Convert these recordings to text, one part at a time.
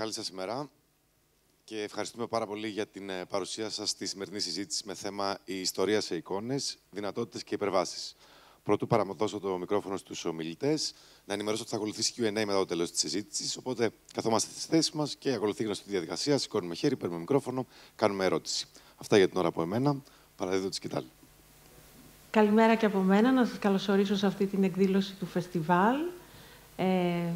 Καλή σας ημέρα και ευχαριστούμε πάρα πολύ για την ε, παρουσία σας στη σημερινή συζήτηση με θέμα η ιστορία σε εικόνες, δυνατότητες και υπερβάσεις. Πρωτού παραμοδώσω το μικρόφωνο στους ομιλητές, να ενημερώσω ότι θα ακολουθήσει QA μετά το τέλος της συζήτησης. Οπότε καθόμαστε στις θέσεις μας και ακολουθεί γνωστή διαδικασία. Σηκώνουμε χέρι, παίρνουμε μικρόφωνο, κάνουμε ερώτηση. Αυτά για την ώρα από εμένα. Παραδίδω τη σκητάλη. Καλημέρα και από μένα. Να σας καλωσορίσω σε αυτή την εκδήλωση του φεστιβάλ ε,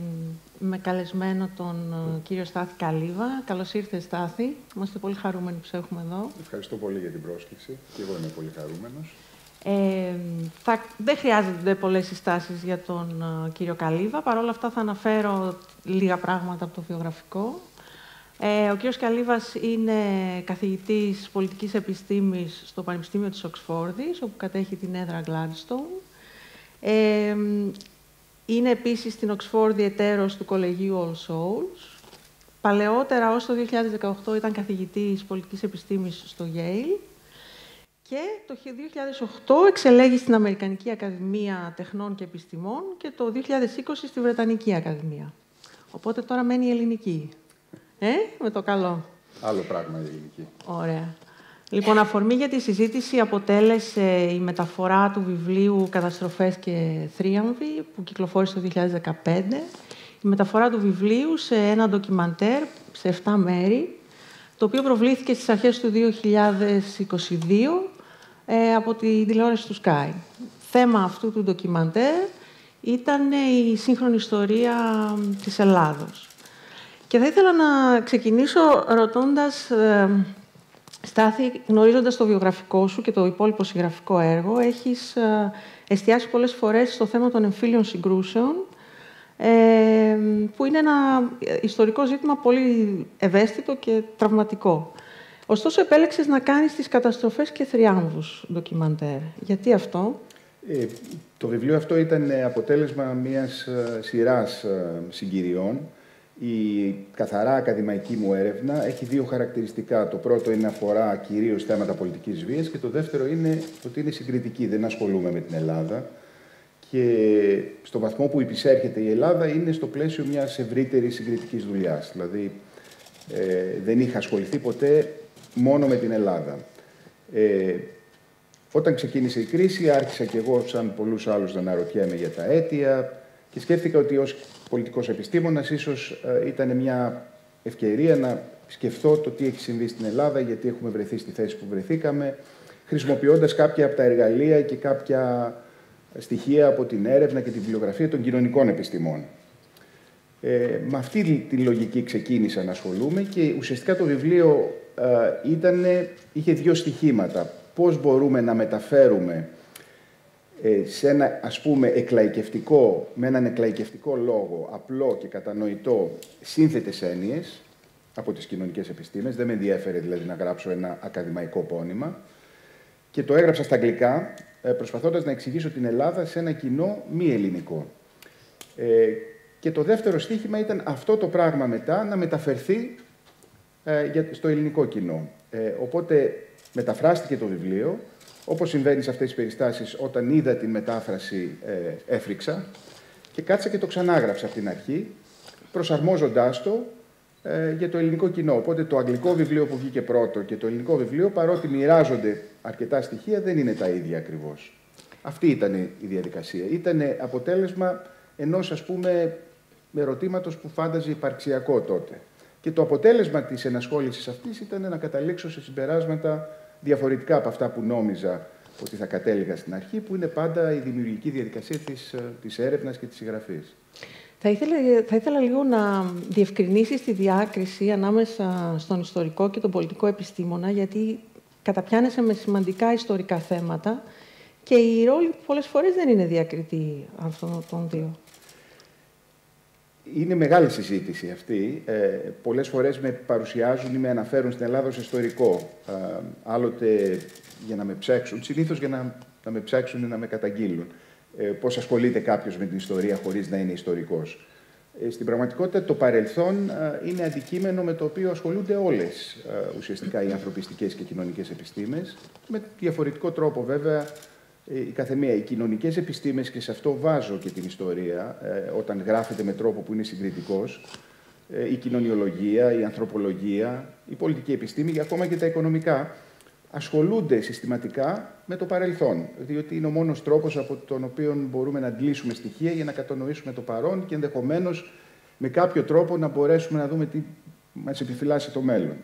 με καλεσμένο τον ε, κύριο Στάθη Καλύβα. Καλώς ήρθε, Στάθη. Είμαστε πολύ χαρούμενοι που σε έχουμε εδώ. Ευχαριστώ πολύ για την πρόσκληση. Και εγώ είμαι πολύ χαρούμενος. Ε, θα, δεν χρειάζονται πολλές συστάσεις για τον ε, κύριο Καλύβα. Παρ' όλα αυτά θα αναφέρω λίγα πράγματα από το βιογραφικό. Ε, ο κύριος Καλύβας είναι καθηγητής πολιτικής επιστήμης στο Πανεπιστήμιο της Οξφόρδης, όπου κατέχει την έδρα Gladstone. Ε, είναι επίσης στην Οξφόρδη εταίρος του Κολεγίου All Souls. Παλαιότερα, ως το 2018, ήταν καθηγητής πολιτικής επιστήμης στο Yale. Και το 2008 εξελέγει στην Αμερικανική Ακαδημία Τεχνών και Επιστημών και το 2020 στη Βρετανική Ακαδημία. Οπότε τώρα μένει η ελληνική. Ε, με το καλό. Άλλο πράγμα η ελληνική. Ωραία. Λοιπόν, αφορμή για τη συζήτηση αποτέλεσε η μεταφορά του βιβλίου «Καταστροφές και θρίαμβοι» που κυκλοφόρησε το 2015. Η μεταφορά του βιβλίου σε ένα ντοκιμαντέρ σε 7 μέρη, το οποίο προβλήθηκε στις αρχές του 2022 ε, από τη τηλεόραση του Sky. Θέμα αυτού του ντοκιμαντέρ ήταν η σύγχρονη ιστορία της Ελλάδος. Και θα ήθελα να ξεκινήσω ρωτώντας, ε, Στάθη, γνωρίζοντας το βιογραφικό σου και το υπόλοιπο συγγραφικό έργο, έχεις ε, εστιάσει πολλές φορές στο θέμα των εμφύλιων συγκρούσεων, ε, που είναι ένα ιστορικό ζήτημα πολύ ευαίσθητο και τραυματικό. Ωστόσο, επέλεξες να κάνεις τις καταστροφές και θριάμβους ντοκιμαντέρ. Γιατί αυτό; Ε, το βιβλίο αυτό ήταν αποτέλεσμα μιας ε, σειράς ε, συγκυριών. Η καθαρά ακαδημαϊκή μου έρευνα έχει δύο χαρακτηριστικά. Το πρώτο είναι αφορά κυρίως θέματα πολιτικής βίας και το δεύτερο είναι ότι είναι συγκριτική, δεν ασχολούμαι με την Ελλάδα. Και στο βαθμό που υπησέρχεται η Ελλάδα είναι στο πλαίσιο μιας ευρύτερης συγκριτικής δουλειάς. Δηλαδή, ε, δεν είχα ασχοληθεί ποτέ μόνο με την Ελλάδα. Ε, όταν ξεκίνησε η κρίση, άρχισα και εγώ, σαν πολλούς άλλους, να αναρωτιέμαι για τα αίτια και σκέφτηκα ότι ως πολιτικός επιστήμονας ίσως ε, ήταν μια ευκαιρία να σκεφτώ το τι έχει συμβεί στην Ελλάδα, γιατί έχουμε βρεθεί στη θέση που βρεθήκαμε, χρησιμοποιώντας κάποια από τα εργαλεία και κάποια στοιχεία από την έρευνα και την βιβλιογραφία των κοινωνικών επιστημών. Ε, με αυτή τη λογική ξεκίνησα να ασχολούμαι και ουσιαστικά το βιβλίο ε, ήτανε, είχε δύο στοιχήματα. Πώς μπορούμε να μεταφέρουμε ε, σε ένα ας πούμε εκλαϊκευτικό, με έναν εκλαϊκευτικό λόγο, απλό και κατανοητό, σύνθετες έννοιες από τις κοινωνικές επιστήμες. Δεν με ενδιαφέρει δηλαδή να γράψω ένα ακαδημαϊκό πόνημα. Και το έγραψα στα αγγλικά, ε, προσπαθώντας να εξηγήσω την Ελλάδα σε ένα κοινό μη ελληνικό. Ε, και το δεύτερο στίχημα ήταν αυτό το πράγμα μετά να μεταφερθεί ε, στο ελληνικό κοινό. Ε, οπότε μεταφράστηκε το βιβλίο. Όπως συμβαίνει σε αυτές τις περιστάσεις, όταν είδα την μετάφραση ε, έφρυξα και κάτσα και το ξανάγραψα από την αρχή, προσαρμόζοντάς το ε, για το ελληνικό κοινό. Οπότε το αγγλικό βιβλίο που βγήκε πρώτο και το ελληνικό βιβλίο, παρότι μοιράζονται αρκετά στοιχεία, δεν είναι τα ίδια ακριβώς. Αυτή ήταν η διαδικασία. Ήταν αποτέλεσμα ενός, ας πούμε, ερωτήματος που φάνταζε υπαρξιακό τότε. Και το αποτέλεσμα της ενασχόλησης αυτής ήταν να καταλήξω σε συμπεράσματα διαφορετικά από αυτά που νόμιζα ότι θα κατέληγα στην αρχή, που είναι πάντα η δημιουργική διαδικασία της, ε, της έρευνας και της συγγραφής. Θα ήθελα, θα ήθελα λίγο να διευκρινίσεις τη διάκριση ανάμεσα στον ιστορικό και τον πολιτικό επιστήμονα, γιατί καταπιάνεσαι με σημαντικά ιστορικά θέματα και η ρόλη πολλές φορές δεν είναι διακριτή αυτών των δύο. Είναι μεγάλη συζήτηση αυτή. Ε, πολλές φορές με παρουσιάζουν ή με αναφέρουν στην Ελλάδα ως ιστορικό. Ε, άλλοτε για να με ψάξουν, συνήθως για να, να με ψάξουν ή να με καταγγείλουν. Ε, πώς ασχολείται κάποιος με την ιστορία χωρίς να είναι ιστορικός. Ε, στην πραγματικότητα το παρελθόν ε, είναι αντικείμενο με το οποίο ασχολούνται όλες ε, ουσιαστικά οι ανθρωπιστικές και κοινωνικές επιστήμες. Με διαφορετικό τρόπο βέβαια ε, η καθεμία. Οι κοινωνικές επιστήμες, και σε αυτό βάζω και την ιστορία, ε, όταν γράφεται με τρόπο που είναι συγκριτικός, ε, η κοινωνιολογία, η ανθρωπολογία, η πολιτική επιστήμη, ακόμα και τα οικονομικά, ασχολούνται συστηματικά με το παρελθόν. Διότι είναι ο μόνος τρόπος από τον οποίο μπορούμε να αντλήσουμε στοιχεία για να κατανοήσουμε το παρόν και ενδεχομένως με κάποιο τρόπο να μπορέσουμε να δούμε τι μας επιφυλάσσει το μέλλον.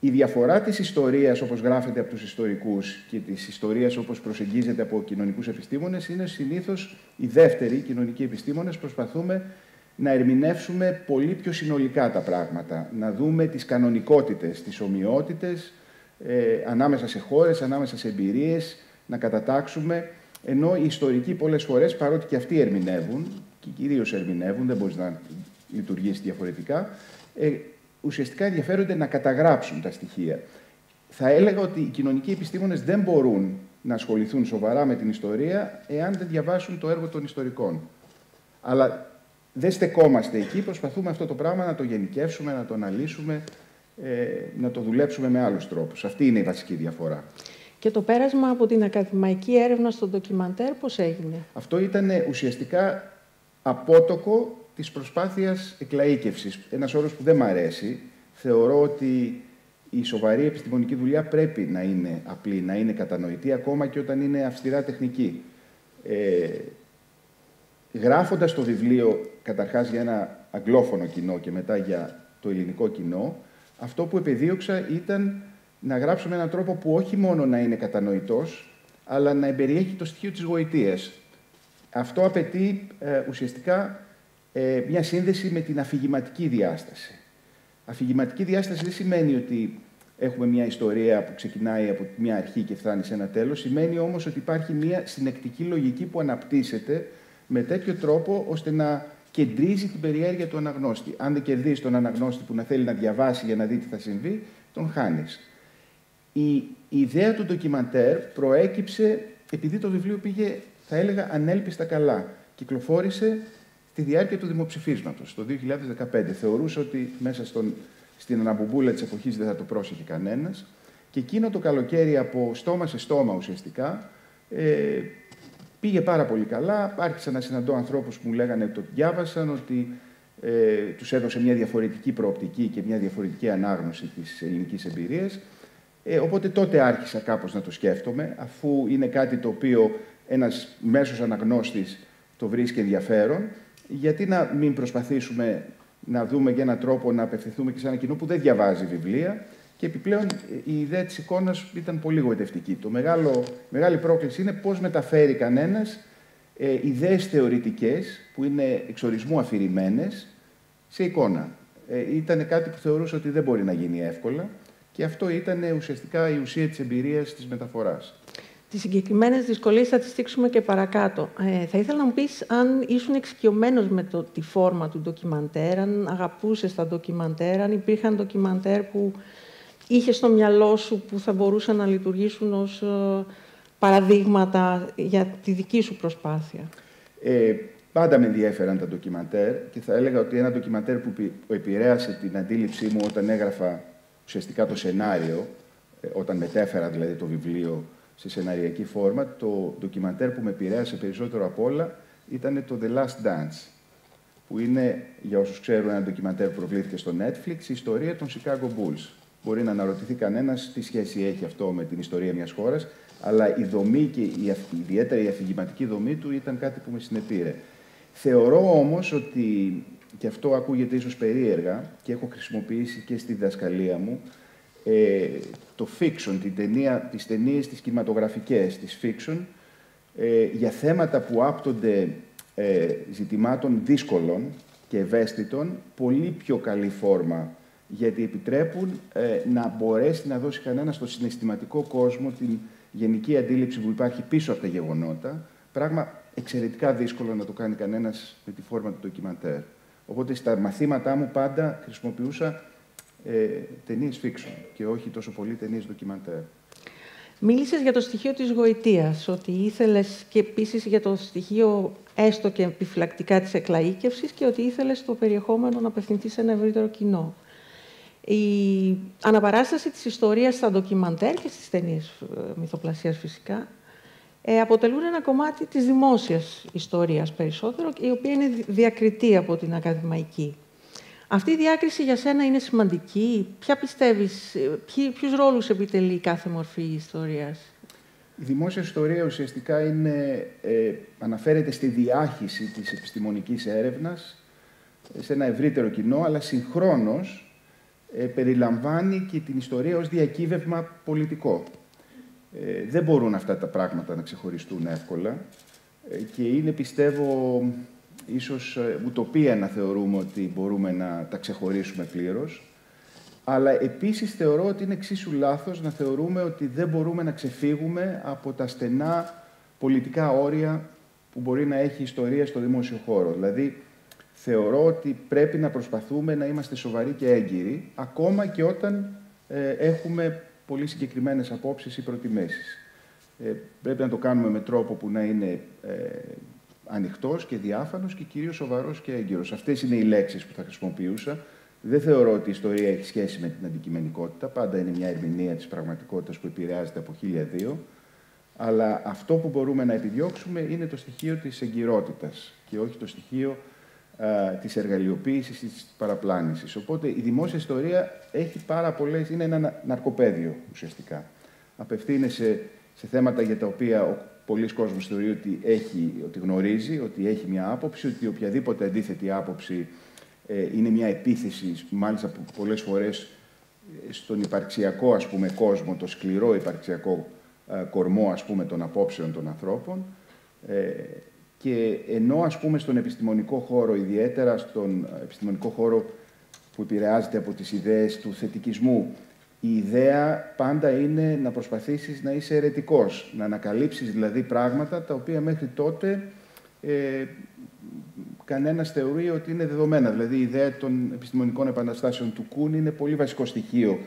Η διαφορά της ιστορίας όπως γράφεται από τους ιστορικούς και της ιστορίας όπως προσεγγίζεται από κοινωνικούς επιστήμονες είναι συνήθως η δεύτερη, οι κοινωνικοί επιστήμονες. Προσπαθούμε να ερμηνεύσουμε πολύ πιο συνολικά τα πράγματα, να δούμε τις κανονικότητες, τις ομοιότητες ε, ανάμεσα σε χώρες, ανάμεσα σε εμπειρίες, να κατατάξουμε, ενώ οι ιστορικοί πολλές φορές, παρότι και αυτοί ερμηνεύουν, και κυρίως ερμηνεύουν, δεν μπορεί να λειτουργήσει διαφορετικά, ε, ουσιαστικά ενδιαφέρονται να καταγράψουν τα στοιχεία. Θα έλεγα ότι οι κοινωνικοί επιστήμονες δεν μπορούν να ασχοληθούν σοβαρά με την ιστορία εάν δεν διαβάσουν το έργο των ιστορικών. Αλλά δεν στεκόμαστε εκεί, προσπαθούμε αυτό το πράγμα να το γενικεύσουμε, να το αναλύσουμε, ε, να το δουλέψουμε με άλλους τρόπους. Αυτή είναι η βασική διαφορά. Και το πέρασμα από την ακαδημαϊκή έρευνα στο ντοκιμαντέρ πώς έγινε; Αυτό ήταν ουσιαστικά απότοκο της προσπάθειας εκλαΐκευσης. Ένας όρος που δεν μ' αρέσει. Θεωρώ ότι η σοβαρή επιστημονική δουλειά πρέπει να είναι απλή, να είναι κατανοητή, ακόμα και όταν είναι αυστηρά τεχνική. Ε, γράφοντας το βιβλίο, καταρχάς για ένα αγγλόφωνο κοινό και μετά για το ελληνικό κοινό, αυτό που επεδίωξα ήταν να γράψω με έναν τρόπο που όχι μόνο να είναι κατανοητός, αλλά να εμπεριέχει το στοιχείο της γοητείας. Αυτό απαιτεί ε, ουσιαστικά ε, μια σύνδεση με την αφηγηματική διάσταση. Αφηγηματική διάσταση δεν σημαίνει ότι έχουμε μια ιστορία που ξεκινάει από μια αρχή και φτάνει σε ένα τέλος. Σημαίνει όμως ότι υπάρχει μια συνεκτική λογική που αναπτύσσεται με τέτοιο τρόπο ώστε να κεντρίζει την περιέργεια του αναγνώστη. Αν δεν κερδίσει τον αναγνώστη που να θέλει να διαβάσει για να δει τι θα συμβεί, τον χάνεις. Η, η ιδέα του ντοκιμαντέρ προέκυψε επειδή το βιβλίο πήγε, θα έλεγα, ανέλπιστα καλά. Κυκλοφόρησε τη διάρκεια του δημοψηφίσματος, το 2015. Θεωρούσε ότι μέσα στον, στην αναμπομπούλα της εποχής δεν θα το πρόσεχε κανένας. Και εκείνο το καλοκαίρι από στόμα σε στόμα ουσιαστικά ε, πήγε πάρα πολύ καλά. Άρχισα να συναντώ ανθρώπους που μου λέγανε ότι το διάβασαν, ότι ε, τους έδωσε μια διαφορετική προοπτική και μια διαφορετική ανάγνωση της ελληνικής εμπειρίας. Ε, οπότε τότε άρχισα κάπως να το σκέφτομαι, αφού είναι κάτι το οποίο ένας μέσος αναγνώστης το βρίσκει ενδιαφέρον γιατί να μην προσπαθήσουμε να δούμε για έναν τρόπο να απευθυνθούμε και σε ένα κοινό που δεν διαβάζει βιβλία. Και επιπλέον η ιδέα της εικόνας ήταν πολύ γοητευτική. Το μεγάλο, μεγάλη πρόκληση είναι πώς μεταφέρει κανένας ε, ιδέες θεωρητικές που είναι εξορισμού αφηρημένες σε εικόνα. Ε, ήταν κάτι που θεωρούσα ότι δεν μπορεί να γίνει εύκολα και αυτό ήταν ουσιαστικά η ουσία της εμπειρίας της μεταφοράς. Τις συγκεκριμένες δυσκολίες θα τις στήξουμε και παρακάτω. Ε, θα ήθελα να μου πεις αν ήσουν εξοικειωμένος με το, τη φόρμα του ντοκιμαντέρ, αν αγαπούσες τα ντοκιμαντέρ, αν υπήρχαν ντοκιμαντέρ που είχες στο μυαλό σου που θα μπορούσαν να λειτουργήσουν ως ε, παραδείγματα για τη δική σου προσπάθεια; Ε, πάντα με ενδιαφέραν τα ντοκιμαντέρ και θα έλεγα ότι ένα ντοκιμαντέρ που επηρέασε την αντίληψή μου όταν έγραφα ουσιαστικά το σενάριο, ε, όταν μετέφερα δηλαδή το βιβλίο σε σεναριακή φόρμα, το ντοκιμαντέρ που με επηρέασε περισσότερο απ' όλα ήταν το The Last Dance, που είναι, για όσους ξέρουν, ένα ντοκιμαντέρ που προβλήθηκε στο Netflix, η ιστορία των Chicago Bulls. Μπορεί να αναρωτηθεί κανένας τι σχέση έχει αυτό με την ιστορία μιας χώρας, αλλά η δομή και η, ιδιαίτερα η αφηγηματική δομή του ήταν κάτι που με συνεπήρε. Θεωρώ όμως ότι, και αυτό ακούγεται ίσως περίεργα και έχω χρησιμοποιήσει και στη διδασκαλία μου, ε, το fiction, την ταινία, τις ταινίες τις κινηματογραφικές, τις fiction, ε, για θέματα που άπτονται ε, ζητημάτων δύσκολων και ευαίσθητων, πολύ πιο καλή φόρμα, γιατί επιτρέπουν ε, να μπορέσει να δώσει κανένα στο συναισθηματικό κόσμο την γενική αντίληψη που υπάρχει πίσω από τα γεγονότα, πράγμα εξαιρετικά δύσκολο να το κάνει κανένας με τη φόρμα του ντοκιμαντέρ. Οπότε στα μαθήματά μου πάντα χρησιμοποιούσα ε, ταινίες fiction και όχι τόσο πολύ ταινίες ντοκιμαντέρ. Μίλησες για το στοιχείο της γοητείας, ότι ήθελες και επίσης για το στοιχείο έστω και επιφυλακτικά της εκλαΐκευσης και ότι ήθελες το περιεχόμενο να απευθυνθεί σε ένα ευρύτερο κοινό. Η αναπαράσταση της ιστορίας στα ντοκιμαντέρ και στις ταινίες ε, μυθοπλασίας φυσικά ε, αποτελούν ένα κομμάτι της δημόσιας ιστορίας περισσότερο, η οποία είναι διακριτή από την ακαδημαϊκή. Αυτή η διάκριση για σένα είναι σημαντική. Ποια πιστεύεις, ποιους ρόλους επιτελεί κάθε μορφή ιστορίας; Η δημόσια ιστορία ουσιαστικά είναι, ε, αναφέρεται στη διάχυση της επιστημονικής έρευνας σε ένα ευρύτερο κοινό, αλλά συγχρόνως ε, περιλαμβάνει και την ιστορία ως διακύβευμα πολιτικό. Ε, δεν μπορούν αυτά τα πράγματα να ξεχωριστούν εύκολα ε, και είναι, πιστεύω, ίσως ε, ουτοπία να θεωρούμε ότι μπορούμε να τα ξεχωρίσουμε πλήρως. Αλλά επίσης θεωρώ ότι είναι εξίσου λάθος να θεωρούμε ότι δεν μπορούμε να ξεφύγουμε από τα στενά πολιτικά όρια που μπορεί να έχει η ιστορία στο δημόσιο χώρο. Δηλαδή, θεωρώ ότι πρέπει να προσπαθούμε να είμαστε σοβαροί και έγκυροι, ακόμα και όταν ε, έχουμε πολύ συγκεκριμένες απόψεις ή προτιμήσεις. Ε, πρέπει να το κάνουμε με τρόπο που να είναι ε, ανοιχτός και διάφανος και κυρίως σοβαρός και έγκυρος. Αυτές είναι οι λέξεις που θα χρησιμοποιούσα. Δεν θεωρώ ότι η ιστορία έχει σχέση με την αντικειμενικότητα. Πάντα είναι μια ερμηνεία της πραγματικότητας που επηρεάζεται από χίλια δύο. Αλλά αυτό που μπορούμε να επιδιώξουμε είναι το στοιχείο της εγκυρότητας και όχι το στοιχείο α, της εργαλειοποίησης ή της παραπλάνησης. Οπότε η δημόσια ιστορία έχει πάρα πολλές, είναι ένα ναρκοπαίδιο ουσιαστικά. Απευθύνεσαι σε θέματα για τα οποία ο πολλοί κόσμος θεωρεί ότι, έχει, ότι γνωρίζει, ότι έχει μια άποψη, ότι οποιαδήποτε αντίθετη άποψη ε, είναι μια επίθεση, μάλιστα πολλές φορές ε, στον υπαρξιακό ας πούμε, κόσμο, το σκληρό υπαρξιακό ε, κορμό ας πούμε, των απόψεων των ανθρώπων. Ε, και ενώ ας πούμε στον επιστημονικό χώρο, ιδιαίτερα στον επιστημονικό χώρο που επηρεάζεται από τις ιδέες του θετικισμού, η ιδέα πάντα είναι να προσπαθήσεις να είσαι αιρετικός, να ανακαλύψεις δηλαδή πράγματα τα οποία μέχρι τότε ε, κανένας θεωρεί ότι είναι δεδομένα. Δηλαδή η ιδέα των επιστημονικών επαναστάσεων του Κούν είναι πολύ βασικό στοιχείο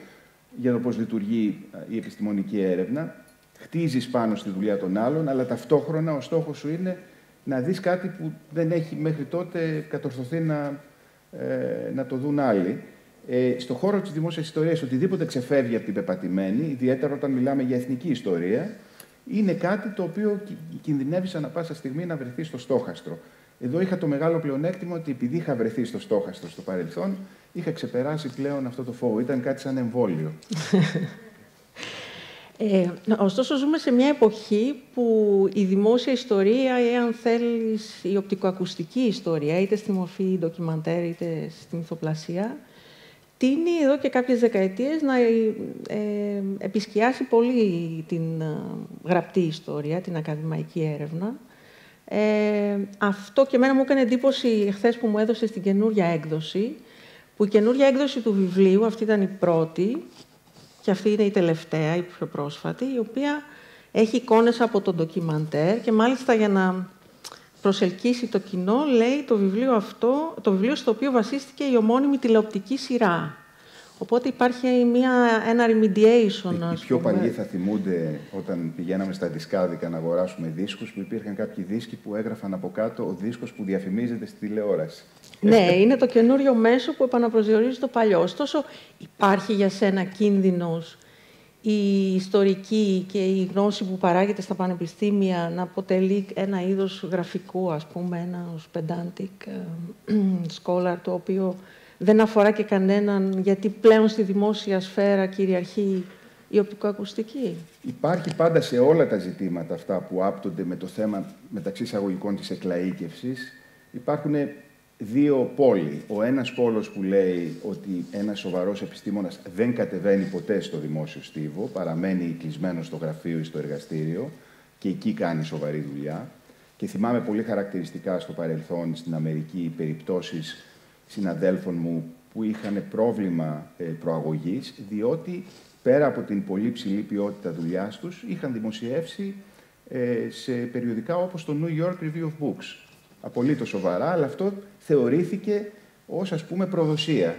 για το πώς λειτουργεί η επιστημονική έρευνα. Χτίζεις πάνω στη δουλειά των άλλων, αλλά ταυτόχρονα ο στόχος σου είναι να δεις κάτι που δεν έχει μέχρι τότε κατορθωθεί να, ε, να το δουν άλλοι ε, στον χώρο της δημόσιας ιστορίας, οτιδήποτε ξεφεύγει από την πεπατημένη, ιδιαίτερα όταν μιλάμε για εθνική ιστορία, είναι κάτι το οποίο κινδυνεύεις ανα πάσα στιγμή να βρεθείς στο στόχαστρο. Εδώ είχα το μεγάλο πλεονέκτημα ότι επειδή είχα βρεθεί στο στόχαστρο στο παρελθόν, είχα ξεπεράσει πλέον αυτό το φόβο. Ήταν κάτι σαν εμβόλιο. Ε, ωστόσο, ζούμε σε μια εποχή που η δημόσια ιστορία, ή αν θέλεις, η οπτικοακουστική ιστορία, είτε στη μορφή ντοκιμαντέρ, είτε στην ηθοπλασία, τίνει εδώ και κάποιες δεκαετίες να ε, επισκιάσει πολύ την ε, γραπτή ιστορία, την ακαδημαϊκή έρευνα. Ε, αυτό και εμένα μου έκανε εντύπωση χθε που μου έδωσε στην καινούρια έκδοση, που η καινούρια έκδοση του βιβλίου, αυτή ήταν η πρώτη και αυτή είναι η τελευταία, η πιο πρόσφατη, η οποία έχει εικόνες από το ντοκιμαντέρ και μάλιστα για να προσελκύσει το κοινό, λέει το βιβλίο αυτό, το βιβλίο στο οποίο βασίστηκε η ομώνυμη τηλεοπτική σειρά. Οπότε υπάρχει μια, ένα remediation. Οι, οι πιο παλιοί θα θυμούνται όταν πηγαίναμε στα δισκάδικα να αγοράσουμε δίσκους που υπήρχαν κάποιοι δίσκοι που έγραφαν από κάτω ο δίσκος που διαφημίζεται στη τηλεόραση. Ναι, είναι το καινούριο μέσο που επαναπροσδιορίζει το παλιό. Ωστόσο, υπάρχει για σένα κίνδυνος η ιστορική και η γνώση που παράγεται στα πανεπιστήμια να αποτελεί ένα είδος γραφικού, ας πούμε, ένας pedantic ε, scholar, το οποίο δεν αφορά και κανέναν, γιατί πλέον στη δημόσια σφαίρα κυριαρχεί η οπτικοακουστική. Υπάρχει πάντα σε όλα τα ζητήματα αυτά που άπτονται με το θέμα μεταξύ εισαγωγικών της εκλαΐκευσης, υπάρχουν δύο πόλοι. Ο ένας πόλος που λέει ότι ένας σοβαρός επιστήμονας δεν κατεβαίνει ποτέ στο δημόσιο στίβο, παραμένει κλεισμένος στο γραφείο ή στο εργαστήριο και εκεί κάνει σοβαρή δουλειά. Και θυμάμαι πολύ χαρακτηριστικά στο παρελθόν στην Αμερική περιπτώσεις συναδέλφων μου που είχαν πρόβλημα ε, προαγωγής, διότι πέρα από την πολύ ψηλή ποιότητα δουλειάς τους, είχαν δημοσιεύσει ε, σε περιοδικά όπως το New York Review of Books. Απολύτως σοβαρά, αλλά αυτό θεωρήθηκε ως ας πούμε προδοσία.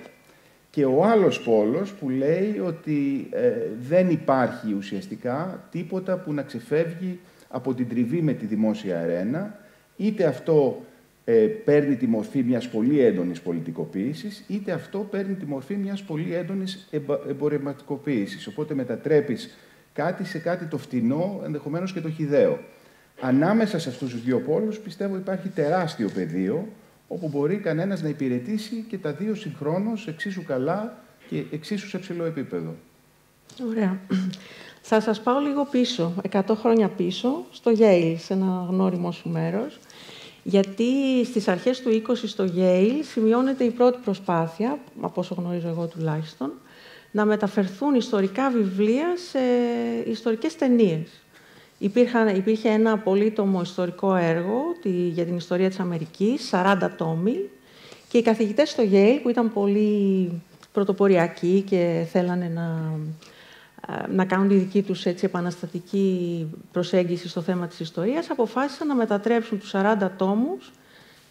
Και ο άλλος πόλος που λέει ότι ε, δεν υπάρχει ουσιαστικά τίποτα που να ξεφεύγει από την τριβή με τη δημόσια αρένα, είτε αυτό ε, παίρνει τη μορφή μιας πολύ έντονης πολιτικοποίησης, είτε αυτό παίρνει τη μορφή μιας πολύ έντονης εμπορευματικοποίησης. Οπότε μετατρέπεις κάτι σε κάτι το φτηνό, ενδεχομένως και το χιδαίο. Ανάμεσα σε αυτούς τους δύο πόλους πιστεύω υπάρχει τεράστιο πεδίο όπου μπορεί κανένας να υπηρετήσει και τα δύο συγχρόνως εξίσου καλά και εξίσου σε ψηλό επίπεδο. Ωραία. Θα σας πάω λίγο πίσω, 100 χρόνια πίσω, στο Yale, σε ένα γνώριμο σου μέρος, γιατί στις αρχές του 20 στο Yale σημειώνεται η πρώτη προσπάθεια, από όσο γνωρίζω εγώ τουλάχιστον, να μεταφερθούν ιστορικά βιβλία σε ιστορικές ταινίες. Υπήρχαν, υπήρχε ένα πολύτομο ιστορικό έργο για την ιστορία της Αμερικής, 40 τόμοι, και οι καθηγητές στο Yale, που ήταν πολύ πρωτοποριακοί και θέλανε να, να κάνουν τη δική τους έτσι, επαναστατική προσέγγιση στο θέμα της ιστορίας, αποφάσισαν να μετατρέψουν τους 40 τόμους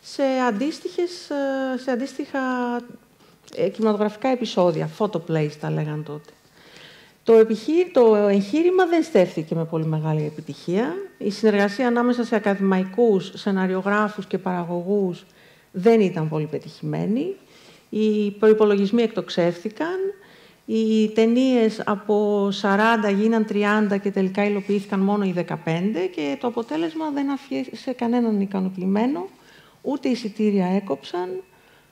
σε, αντίστοιχες, σε αντίστοιχα ε, κινηματογραφικά επεισόδια, photoplays τα λέγαν τότε. Το, το εγχείρημα δεν στέφθηκε με πολύ μεγάλη επιτυχία. Η συνεργασία ανάμεσα σε ακαδημαϊκούς, σεναριογράφους και παραγωγούς δεν ήταν πολύ πετυχημένη. Οι προϋπολογισμοί εκτοξεύθηκαν. Οι ταινίες από 40 γίναν 30 και τελικά υλοποιήθηκαν μόνο οι 15 και το αποτέλεσμα δεν αφήσε κανέναν ικανοποιημένο. Ούτε οι εισιτήρια έκοψαν,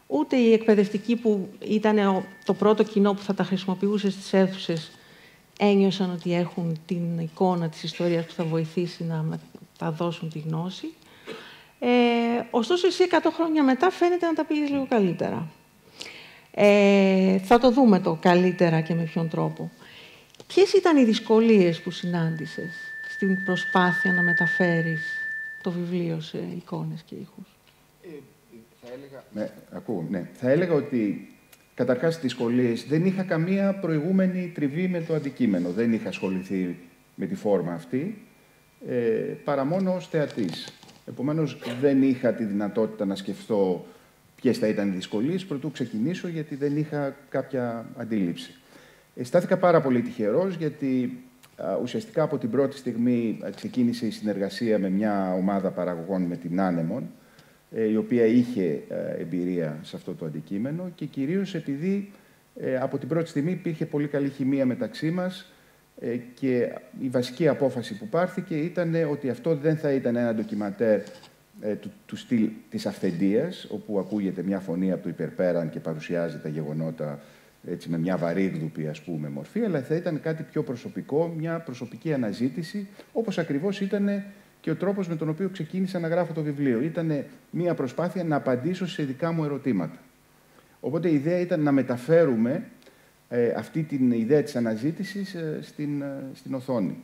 ούτε οι εκπαιδευτικοί που ήταν το πρώτο κοινό που θα τα χρησιμοποιούσε στις αίθουσες ένιωσαν ότι έχουν την εικόνα της ιστορίας που θα βοηθήσει να τα δώσουν τη γνώση. Ε, ωστόσο, εσύ 100 χρόνια μετά φαίνεται να τα πήγες λίγο καλύτερα. Ε, θα το δούμε το καλύτερα και με ποιον τρόπο. Ποιες ήταν οι δυσκολίες που συνάντησες στην προσπάθεια να μεταφέρεις το βιβλίο σε εικόνες και ήχους; Ε, θα έλεγα... Ναι, ακούω, ναι. Θα έλεγα ότι καταρχάς στις σχολείες δεν είχα καμία προηγούμενη τριβή με το αντικείμενο. Δεν είχα ασχοληθεί με τη φόρμα αυτή, ε, παρά μόνο ως θεατής. Επομένως, δεν είχα τη δυνατότητα να σκεφτώ ποιες θα ήταν οι δυσκολίες, προτού ξεκινήσω, γιατί δεν είχα κάποια αντίληψη. Στάθηκα πάρα πολύ τυχερός, γιατί ουσιαστικά από την πρώτη στιγμή ξεκίνησε η συνεργασία με μια ομάδα παραγωγών με την Άνεμον, ε, η οποία είχε εμπειρία σε αυτό το αντικείμενο και κυρίως επειδή ε, από την πρώτη στιγμή υπήρχε πολύ καλή χημεία μεταξύ μας ε, και η βασική απόφαση που πάρθηκε ήταν ότι αυτό δεν θα ήταν ένα ντοκιματέρ του, του στυλ της αυθεντίας, όπου ακούγεται μια φωνή από το υπερπέραν και παρουσιάζει τα γεγονότα έτσι, με μια βαρύγδουπη ας πούμε, μορφή, αλλά θα ήταν κάτι πιο προσωπικό, μια προσωπική αναζήτηση, όπως ακριβώς ήταν και ο τρόπος με τον οποίο ξεκίνησα να γράφω το βιβλίο. Ήταν μια προσπάθεια να απαντήσω σε δικά μου ερωτήματα. Οπότε η ιδέα ήταν να μεταφέρουμε ε, αυτή την ιδέα της αναζήτησης ε, στην, ε, στην οθόνη.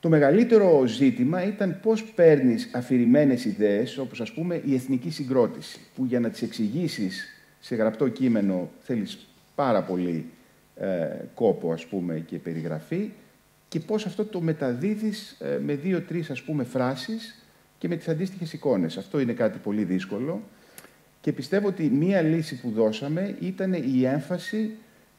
Το μεγαλύτερο ζήτημα ήταν πώς παίρνεις αφηρημένες ιδέες, όπως ας πούμε η εθνική συγκρότηση, που για να τις εξηγήσεις σε γραπτό κείμενο θέλεις πάρα πολύ κόπο ας πούμε, και περιγραφή, και πώς αυτό το μεταδίδεις ε, με δύο-τρεις ας πούμε φράσεις και με τις αντίστοιχες εικόνες. Αυτό είναι κάτι πολύ δύσκολο και πιστεύω ότι μία λύση που δώσαμε ήταν η έμφαση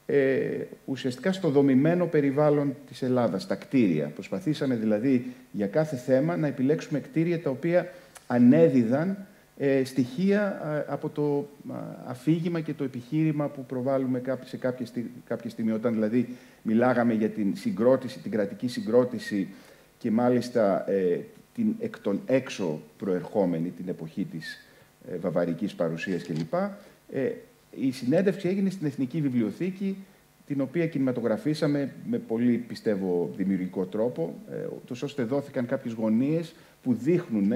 ε, ουσιαστικά στο δομημένο περιβάλλον της Ελλάδας, τα κτίρια. Προσπαθήσαμε δηλαδή για κάθε θέμα να επιλέξουμε κτίρια τα οποία ανέδιδαν ε, στοιχεία από το αφήγημα και το επιχείρημα που προβάλλουμε σε κάποια, κάποια στιγμή. Όταν δηλαδή μιλάγαμε για την συγκρότηση, την κρατική συγκρότηση και μάλιστα ε, την εκ των έξω προερχόμενη την εποχή της ε, βαβαρικής παρουσίας κλπ. Ε, η συνέντευξη έγινε στην Εθνική Βιβλιοθήκη, την οποία κινηματογραφήσαμε με πολύ, πιστεύω, δημιουργικό τρόπο, ε, ώστε δόθηκαν κάποιες γωνίες που δείχνουν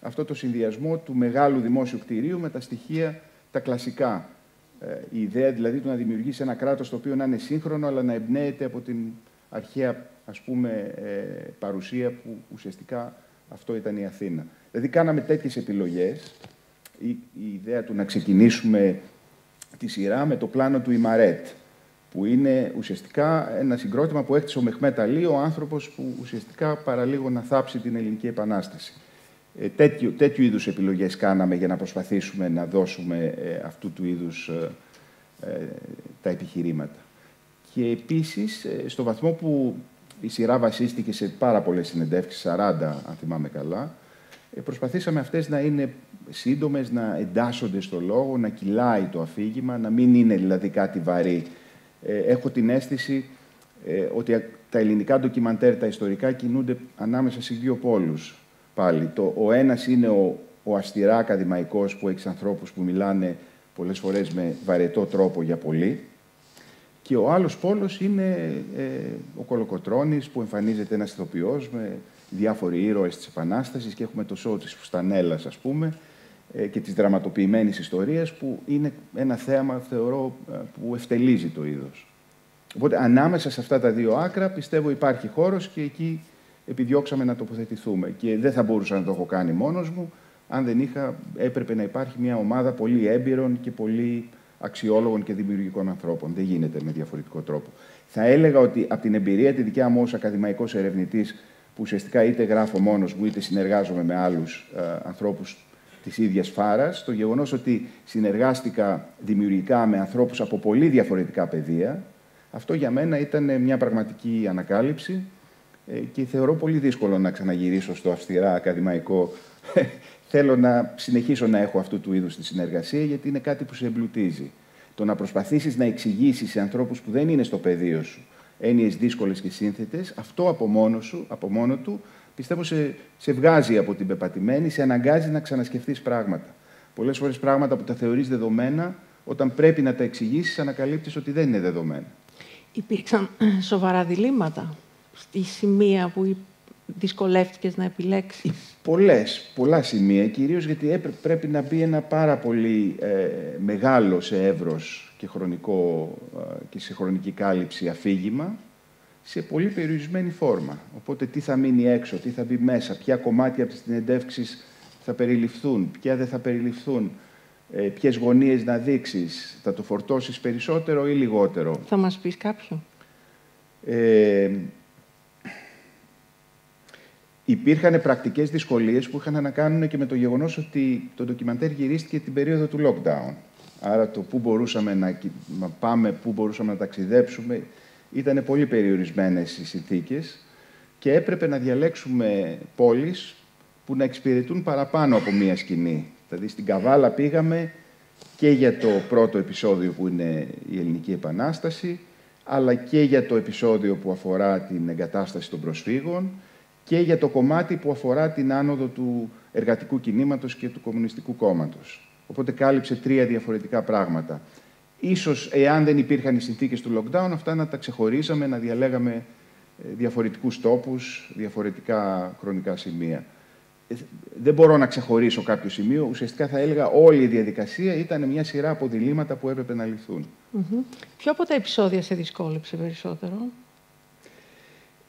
αυτό το συνδυασμό του μεγάλου δημόσιου κτηρίου με τα στοιχεία τα κλασικά. Ε, η ιδέα δηλαδή του να δημιουργήσει ένα κράτος το οποίο να είναι σύγχρονο αλλά να εμπνέεται από την αρχαία ας πούμε, ε, παρουσία που ουσιαστικά αυτό ήταν η Αθήνα. Δηλαδή κάναμε τέτοιες επιλογές. Η, η ιδέα του να ξεκινήσουμε τη σειρά με το πλάνο του Ιμαρέτ, που είναι ουσιαστικά ένα συγκρότημα που έκτισε ο Μεχμέτ Αλή, ο άνθρωπος που ουσιαστικά παραλίγο να θάψει την Ελληνική Επανάσταση. Ε, τέτοιου, τέτοιου είδους επιλογές κάναμε για να προσπαθήσουμε να δώσουμε ε, αυτού του είδους ε, τα επιχειρήματα. Και επίσης, στο βαθμό που η σειρά βασίστηκε σε πάρα πολλές συνεντεύξεις, 40 αν θυμάμαι καλά, προσπαθήσαμε αυτές να είναι σύντομες, να εντάσσονται στο λόγο, να κυλάει το αφήγημα, να μην είναι δηλαδή κάτι βαρύ. Έχω την αίσθηση ότι τα ελληνικά ντοκιμαντέρ, τα ιστορικά, κινούνται ανάμεσα σε δύο πόλους πάλι. Το, ο ένας είναι ο, ο αυστηρά ακαδημαϊκός που έχει ανθρώπους που μιλάνε πολλές φορές με βαρετό τρόπο για πολύ. Και ο άλλος πόλος είναι ε, ο Κολοκοτρώνης που εμφανίζεται ένας ηθοποιός με διάφοροι ήρωες της Επανάστασης και έχουμε το σώο της Φουστανέλας, ας πούμε, ε, και της δραματοποιημένης ιστορίας που είναι ένα θέαμα, θεωρώ, ε, που ευτελίζει το είδος. Οπότε ανάμεσα σε αυτά τα δύο άκρα πιστεύω υπάρχει χώρος και εκεί επιδιώξαμε να τοποθετηθούμε. Και δεν θα μπορούσα να το έχω κάνει μόνος μου, αν δεν είχα, έπρεπε να υπάρχει μια ομάδα πολύ έμπειρων και πολύ αξιόλογων και δημιουργικών ανθρώπων. Δεν γίνεται με διαφορετικό τρόπο. Θα έλεγα ότι από την εμπειρία τη δικιά μου ως ακαδημαϊκός ερευνητής, που ουσιαστικά είτε γράφω μόνος μου είτε συνεργάζομαι με άλλους ε, ανθρώπους της ίδιας φάρας, το γεγονός ότι συνεργάστηκα δημιουργικά με ανθρώπους από πολύ διαφορετικά πεδία, αυτό για μένα ήταν μια πραγματική ανακάλυψη ε, και θεωρώ πολύ δύσκολο να ξαναγυρίσω στο αυστηρά ακαδημαϊκό. Θέλω να συνεχίσω να έχω αυτού του είδους τη συνεργασία, γιατί είναι κάτι που σε εμπλουτίζει. Το να προσπαθήσεις να εξηγήσεις σε ανθρώπους που δεν είναι στο πεδίο σου έννοιες δύσκολες και σύνθετες, αυτό από μόνο, σου, από μόνο του πιστεύω σε, σε βγάζει από την πεπατημένη, σε αναγκάζει να ξανασκεφτείς πράγματα. Πολλές φορές πράγματα που τα θεωρείς δεδομένα, όταν πρέπει να τα εξηγήσεις, ανακαλύπτεις ότι δεν είναι δεδομένα. Υπήρξαν σοβαρά διλήμματα στη σημεία που δυσκολεύτηκες να επιλέξεις; Πολλές, πολλά σημεία, κυρίως γιατί πρέπει να μπει ένα πάρα πολύ ε, μεγάλο σε εύρος και, χρονικό, ε, και σε χρονική κάλυψη αφήγημα, σε πολύ περιορισμένη φόρμα. Οπότε τι θα μείνει έξω, τι θα μπει μέσα, ποια κομμάτια από τις συνεντεύξεις θα περιληφθούν, ποια δεν θα περιληφθούν, ε, ποιες γωνίες να δείξεις, θα το φορτώσεις περισσότερο ή λιγότερο. Θα μας πεις κάποιο. Ε, υπήρχαν πρακτικές δυσκολίες που είχαν να κάνουν και με το γεγονός ότι το ντοκιμαντέρ γυρίστηκε την περίοδο του lockdown. Άρα το πού μπορούσαμε να πάμε, πού μπορούσαμε να ταξιδέψουμε, ήταν πολύ περιορισμένες οι συνθήκες και έπρεπε να διαλέξουμε πόλεις που να εξυπηρετούν παραπάνω από μία σκηνή. Δηλαδή στην Καβάλα πήγαμε και για το πρώτο επεισόδιο που είναι η Ελληνική Επανάσταση, αλλά και για το επεισόδιο που αφορά την εγκατάσταση των προσφύγων και για το κομμάτι που αφορά την άνοδο του εργατικού κινήματος και του Κομμουνιστικού Κόμματος. Οπότε κάλυψε τρία διαφορετικά πράγματα. Ίσως, εάν δεν υπήρχαν οι συνθήκες του lockdown, αυτά να τα ξεχωρίζαμε, να διαλέγαμε ε, διαφορετικούς τόπους, διαφορετικά χρονικά σημεία. Ε, δεν μπορώ να ξεχωρίσω κάποιο σημείο. Ουσιαστικά θα έλεγα όλη η διαδικασία ήταν μια σειρά από διλήμματα που έπρεπε να λυθούν. Ποιο από τα επεισόδια σε δυσκόλεψε περισσότερο;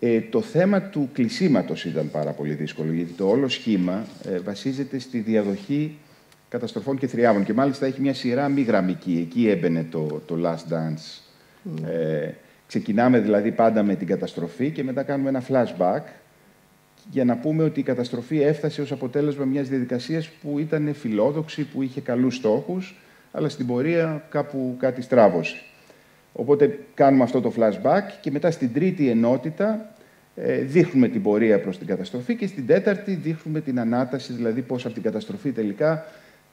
Ε, το θέμα του κλεισίματος ήταν πάρα πολύ δύσκολο, γιατί το όλο σχήμα ε, βασίζεται στη διαδοχή καταστροφών και θριάμβων. Και μάλιστα έχει μια σειρά μη γραμμική. Εκεί έμπαινε το, το Last Dance. Ε, ξεκινάμε δηλαδή πάντα με την καταστροφή και μετά κάνουμε ένα flashback για να πούμε ότι η καταστροφή έφτασε ως αποτέλεσμα μιας διαδικασίας που ήταν φιλόδοξη, που είχε καλούς στόχους, αλλά στην πορεία κάπου κάτι στράβωσε. Οπότε κάνουμε αυτό το flashback και μετά στην τρίτη ενότητα ε, δείχνουμε την πορεία προς την καταστροφή και στην τέταρτη δείχνουμε την ανάταση, δηλαδή πώς από την καταστροφή τελικά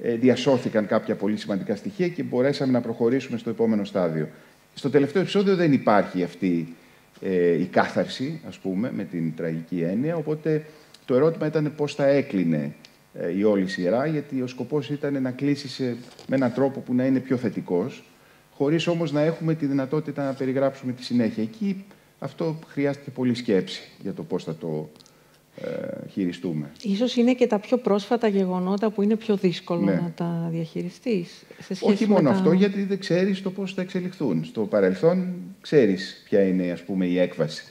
ε, διασώθηκαν κάποια πολύ σημαντικά στοιχεία και μπορέσαμε να προχωρήσουμε στο επόμενο στάδιο. Στο τελευταίο επεισόδιο δεν υπάρχει αυτή ε, η κάθαρση, ας πούμε, με την τραγική έννοια, οπότε το ερώτημα ήταν πώς θα έκλεινε η όλη σειρά, γιατί ο σκοπός ήταν να κλείσει με έναν τρόπο που να είναι πιο θετικός, χωρίς όμως να έχουμε τη δυνατότητα να περιγράψουμε τη συνέχεια. Εκεί αυτό χρειάστηκε πολύ σκέψη για το πώς θα το ε, χειριστούμε. Ίσως είναι και τα πιο πρόσφατα γεγονότα που είναι πιο δύσκολο ναι. να τα διαχειριστείς. Σε σχέση Όχι μόνο αυτό, γιατί δεν ξέρεις το πώς θα εξελιχθούν. Στο παρελθόν ξέρεις ποια είναι ας πούμε, η έκβαση.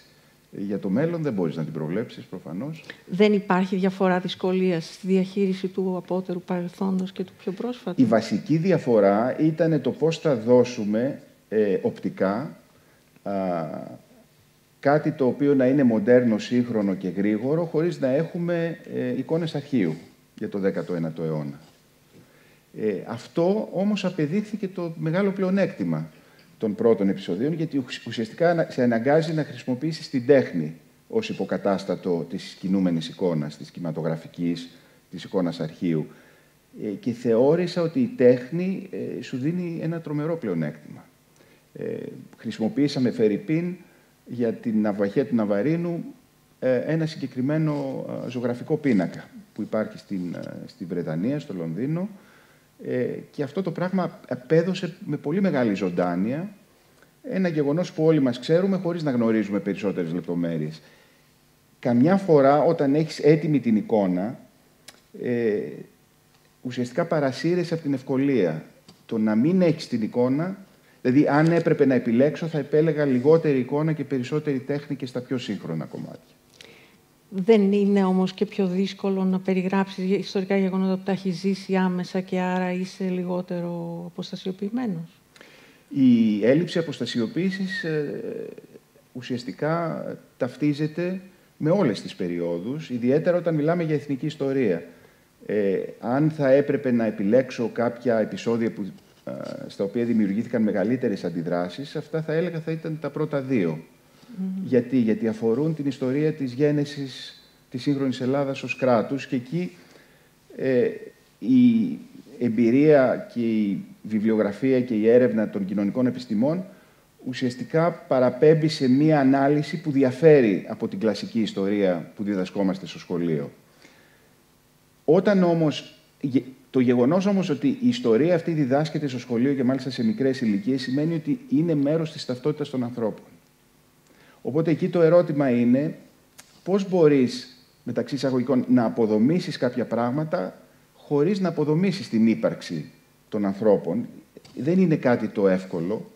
Για το μέλλον δεν μπορείς να την προβλέψεις προφανώς. Δεν υπάρχει διαφορά δυσκολίας στη διαχείριση του απότερου παρελθόντος και του πιο πρόσφατου; Η βασική διαφορά ήταν το πώς θα δώσουμε ε, οπτικά α, κάτι το οποίο να είναι μοντέρνο, σύγχρονο και γρήγορο, χωρίς να έχουμε ε, εικόνες αρχείου για το 19ο αιώνα. Ε, αυτό όμως απεδείχθηκε το μεγάλο πλεονέκτημα των πρώτων επεισοδίων, γιατί ουσιαστικά σε αναγκάζει να χρησιμοποιήσεις την τέχνη ως υποκατάστατο της κινούμενης εικόνας, της κινηματογραφικής, της εικόνας αρχείου. Ε, και θεώρησα ότι η τέχνη ε, σου δίνει ένα τρομερό πλεονέκτημα. Ε, χρησιμοποίησαμε Φερρυπίν για την ναυαχία του Ναβαρίνου ε, ένα συγκεκριμένο ζωγραφικό πίνακα που υπάρχει στην, ε, στη Βρετανία, στο Λονδίνο. Ε, και αυτό το πράγμα απέδωσε με πολύ μεγάλη ζωντάνια ένα γεγονός που όλοι μας ξέρουμε χωρίς να γνωρίζουμε περισσότερες λεπτομέρειες. Καμιά φορά όταν έχεις έτοιμη την εικόνα, ε, ουσιαστικά παρασύρεσαι από την ευκολία. Το να μην έχεις την εικόνα, δηλαδή αν έπρεπε να επιλέξω θα επέλεγα λιγότερη εικόνα και περισσότερη τέχνη και στα πιο σύγχρονα κομμάτια. Δεν είναι όμως και πιο δύσκολο να περιγράψεις ιστορικά γεγονότα που τα έχεις ζήσει άμεσα και άρα είσαι λιγότερο αποστασιοποιημένος; Η έλλειψη αποστασιοποίησης ε, ουσιαστικά ταυτίζεται με όλες τις περιόδους, ιδιαίτερα όταν μιλάμε για εθνική ιστορία. Ε, αν θα έπρεπε να επιλέξω κάποια επεισόδια που, ε, στα οποία δημιουργήθηκαν μεγαλύτερες αντιδράσεις, αυτά θα έλεγα θα ήταν τα πρώτα δύο. Γιατί, γιατί αφορούν την ιστορία της γένεσης της σύγχρονης Ελλάδας ως κράτους και εκεί ε, η εμπειρία και η βιβλιογραφία και η έρευνα των κοινωνικών επιστημών ουσιαστικά παραπέμπει σε μία ανάλυση που διαφέρει από την κλασική ιστορία που διδασκόμαστε στο σχολείο. Όταν όμως, το γεγονός όμως ότι η ιστορία αυτή διδάσκεται στο σχολείο και μάλιστα σε μικρές ηλικίες σημαίνει ότι είναι μέρος της ταυτότητας των ανθρώπων. Οπότε εκεί το ερώτημα είναι πώς μπορείς μεταξύ εισαγωγικών να αποδομήσεις κάποια πράγματα χωρίς να αποδομήσεις την ύπαρξη των ανθρώπων. Δεν είναι κάτι το εύκολο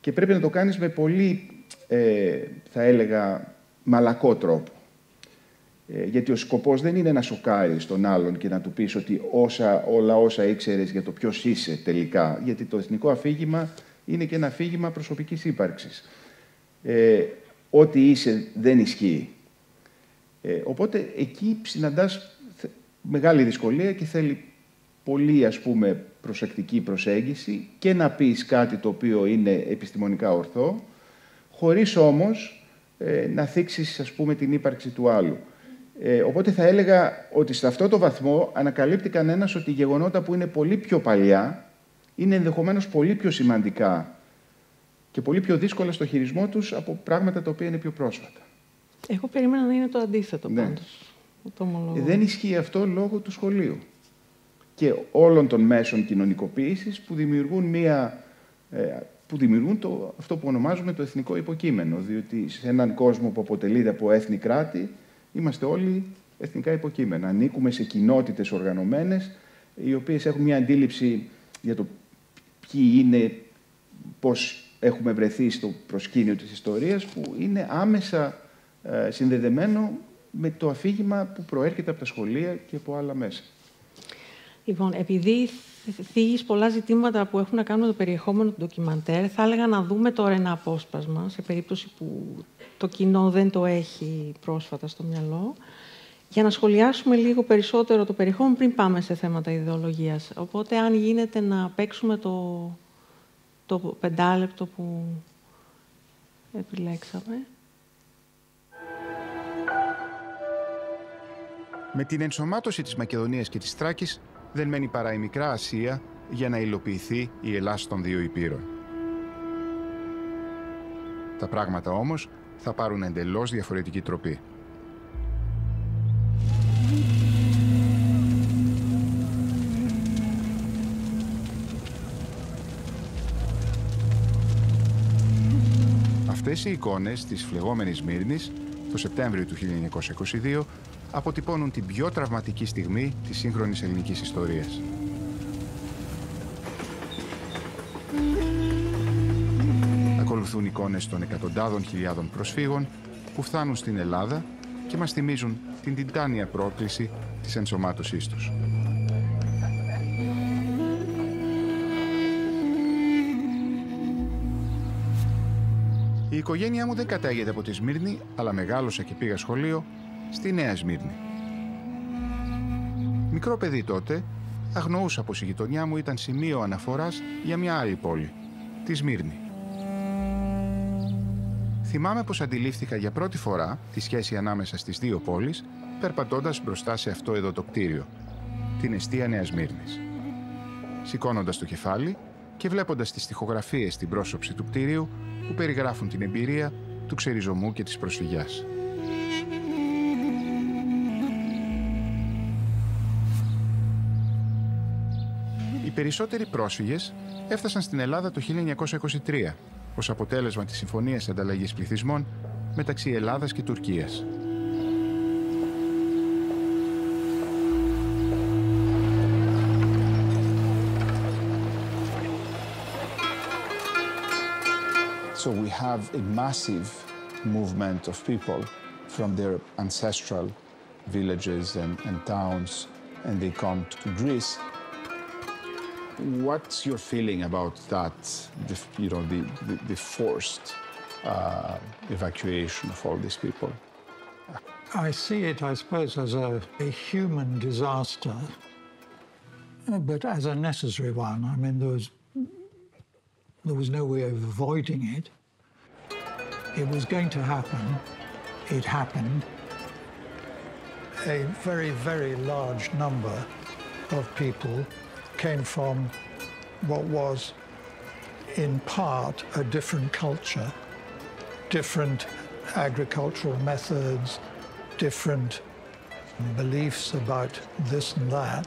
και πρέπει να το κάνεις με πολύ, ε, θα έλεγα, μαλακό τρόπο. Ε, γιατί ο σκοπός δεν είναι να σοκάρεις τον άλλον και να του πεις ότι όσα, όλα όσα ήξερες για το ποιος είσαι τελικά. Γιατί το εθνικό αφήγημα είναι και ένα αφήγημα προσωπικής ύπαρξης. Ε, ό,τι είσαι δεν ισχύει. Ε, οπότε εκεί συναντάς μεγάλη δυσκολία και θέλει πολύ ας πούμε προσεκτική προσέγγιση και να πεις κάτι το οποίο είναι επιστημονικά ορθό, χωρίς όμως ε, να θίξεις ας πούμε την ύπαρξη του άλλου. Ε, οπότε θα έλεγα ότι σε αυτό το βαθμό ανακαλύπτει κανένας ότι γεγονότα που είναι πολύ πιο παλιά είναι ενδεχομένως πολύ πιο σημαντικά και πολύ πιο δύσκολα στο χειρισμό τους από πράγματα τα οποία είναι πιο πρόσφατα. Εγώ περίμενα να είναι το αντίθετο ναι. πάντως. Ε, δεν ισχύει αυτό λόγω του σχολείου και όλων των μέσων κοινωνικοποίησης που δημιουργούν, μία, ε, που δημιουργούν το, αυτό που ονομάζουμε το εθνικό υποκείμενο. Διότι σε έναν κόσμο που αποτελείται από έθνη κράτη, είμαστε όλοι εθνικά υποκείμενα. Ανήκουμε σε κοινότητες οργανωμένες, οι οποίες έχουν μια αντίληψη για το ποιοι είναι, πώς έχουμε βρεθεί στο προσκήνιο της ιστορίας, που είναι άμεσα ε, συνδεδεμένο με το αφήγημα που προέρχεται από τα σχολεία και από άλλα μέσα. Λοιπόν, επειδή θίγεις πολλά ζητήματα που έχουν να κάνουν με το περιεχόμενο του ντοκιμαντέρ, θα έλεγα να δούμε τώρα ένα απόσπασμα, σε περίπτωση που το κοινό δεν το έχει πρόσφατα στο μυαλό, για να σχολιάσουμε λίγο περισσότερο το περιεχόμενο πριν πάμε σε θέματα ιδεολογίας. Οπότε, αν γίνεται να παίξουμε το, το πεντάλεπτο που επιλέξαμε. Με την ενσωμάτωση της Μακεδονίας και της Θράκης δεν μένει παρά η Μικρά Ασία για να υλοποιηθεί η Ελλάς των δύο υπήρων. Τα πράγματα όμως θα πάρουν εντελώς διαφορετική τροπή. Αυτές οι εικόνες της φλεγόμενης Μύρνης το Σεπτέμβριο του 1922 αποτυπώνουν την πιο τραυματική στιγμή της σύγχρονης ελληνικής ιστορίας. Ακολουθούν εικόνες των εκατοντάδων χιλιάδων προσφύγων που φτάνουν στην Ελλάδα και μας θυμίζουν την τιτάνια πρόκληση της ενσωμάτωσής τους. Η οικογένειά μου δεν κατάγεται από τη Σμύρνη, αλλά μεγάλωσα και πήγα σχολείο στη Νέα Σμύρνη. Μικρό παιδί τότε, αγνοούσα πως η γειτονιά μου ήταν σημείο αναφοράς για μια άλλη πόλη, τη Σμύρνη. Θυμάμαι πως αντιλήφθηκα για πρώτη φορά τη σχέση ανάμεσα στις δύο πόλεις, περπατώντας μπροστά σε αυτό εδώ το κτίριο, την εστία Νέας Μύρνης. Σηκώνοντας το κεφάλι και βλέποντας τις τοιχογραφίες στην πρόσωψη του κτίριου που περιγράφουν την εμπειρία του ξεριζωμού και της προσφυγιάς. Οι περισσότεροι πρόσφυγες έφτασαν στην Ελλάδα το 1923 ως αποτέλεσμα της Συμφωνίας Ανταλλαγής Πληθυσμών μεταξύ Ελλάδας και Τουρκίας. So we have a massive movement of people from their ancestral villages and, and towns, and they come to Greece. What's your feeling about that, the, you know, the, the, the forced uh, evacuation of all these people? I see it, I suppose, as a, a human disaster, uh, but as a necessary one. I mean, there was, there was no way of avoiding it. It was going to happen. It happened. A very, very large number of people came from what was, in part, a different culture, different agricultural methods, different beliefs about this and that.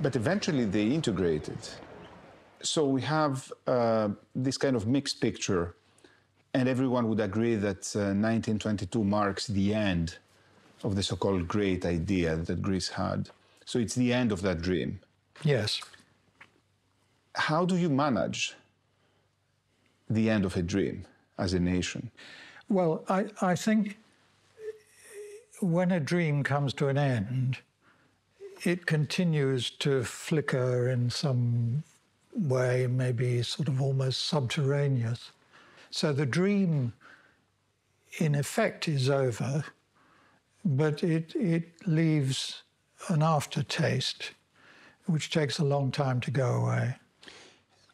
But eventually they integrated. So we have uh, this kind of mixed picture, and everyone would agree that uh, 1922 marks the end of the so-called great idea that Greece had. So it's the end of that dream. Yes. How do you manage the end of a dream as a nation? Well, I, I think when a dream comes to an end, it continues to flicker in some way, maybe sort of almost subterraneous. So the dream, in effect, is over, but it, it leaves an aftertaste, which takes a long time to go away.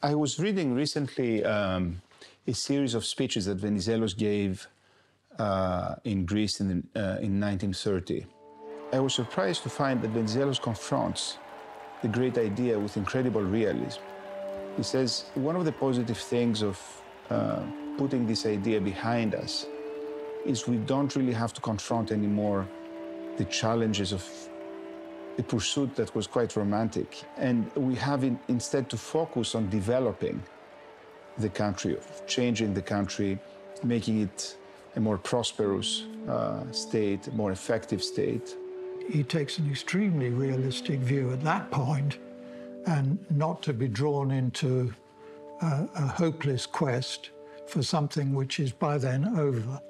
I was reading recently um, a series of speeches that Venizelos gave uh, in Greece in, uh, in 1930. I was surprised to find that Venizelos confronts the great idea with incredible realism. He says one of the positive things of uh, putting this idea behind us is we don't really have to confront anymore the challenges of a pursuit that was quite romantic. And we have in, instead to focus on developing the country, changing the country, making it a more prosperous uh, state, a more effective state. He takes an extremely realistic view at that point, and not to be drawn into a, a hopeless quest for something which is by then over.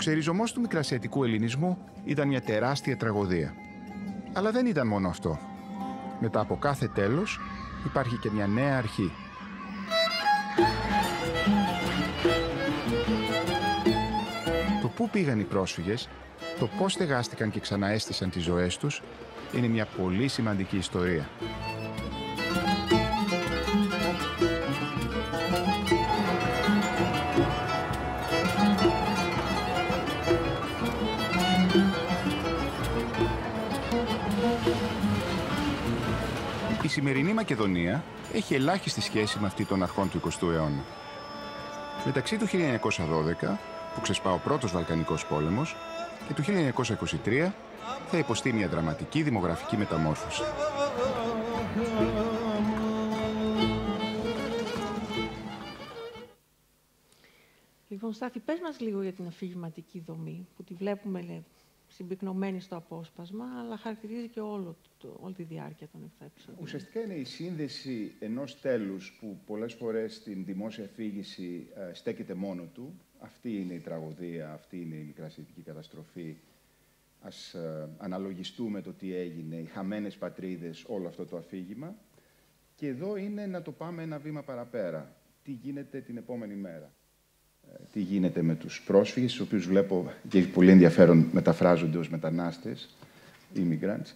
Ξεριζωμός του μικρασιατικού ελληνισμού ήταν μια τεράστια τραγωδία. Αλλά δεν ήταν μόνο αυτό. Μετά από κάθε τέλος υπάρχει και μια νέα αρχή. Το πού πήγαν οι πρόσφυγες, το πώς στεγάστηκαν και ξαναέστησαν τις ζωές τους, είναι μια πολύ σημαντική ιστορία. Σημερινή Μακεδονία έχει ελάχιστη σχέση με αυτή των αρχών του 20ου αιώνα. Μεταξύ του 1912, που ξεσπά ο πρώτος Βαλκανικός πόλεμος, και του 1923 θα υποστεί μια δραματική δημογραφική μεταμόρφωση. Λοιπόν, Στάθη, πες μας λίγο για την αφηγηματική δομή, που τη βλέπουμε λέ, συμπυκνωμένη στο απόσπασμα, αλλά χαρακτηρίζει και όλο, το, όλη τη διάρκεια των 7 επεισοδίων. Ουσιαστικά είναι η σύνδεση ενός τέλους που πολλές φορές στην δημόσια αφήγηση ε, στέκεται μόνο του. Αυτή είναι η τραγωδία, αυτή είναι η μικρασιατική καταστροφή. Ας ε, αναλογιστούμε το τι έγινε, οι χαμένες πατρίδες, όλο αυτό το αφήγημα. Και εδώ είναι να το πάμε ένα βήμα παραπέρα. Τι γίνεται την επόμενη μέρα. Ε, τι γίνεται με τους πρόσφυγες, τους οποίους βλέπω και έχει πολύ ενδιαφέρον μεταφράζονται ως μετανάστες, immigrants.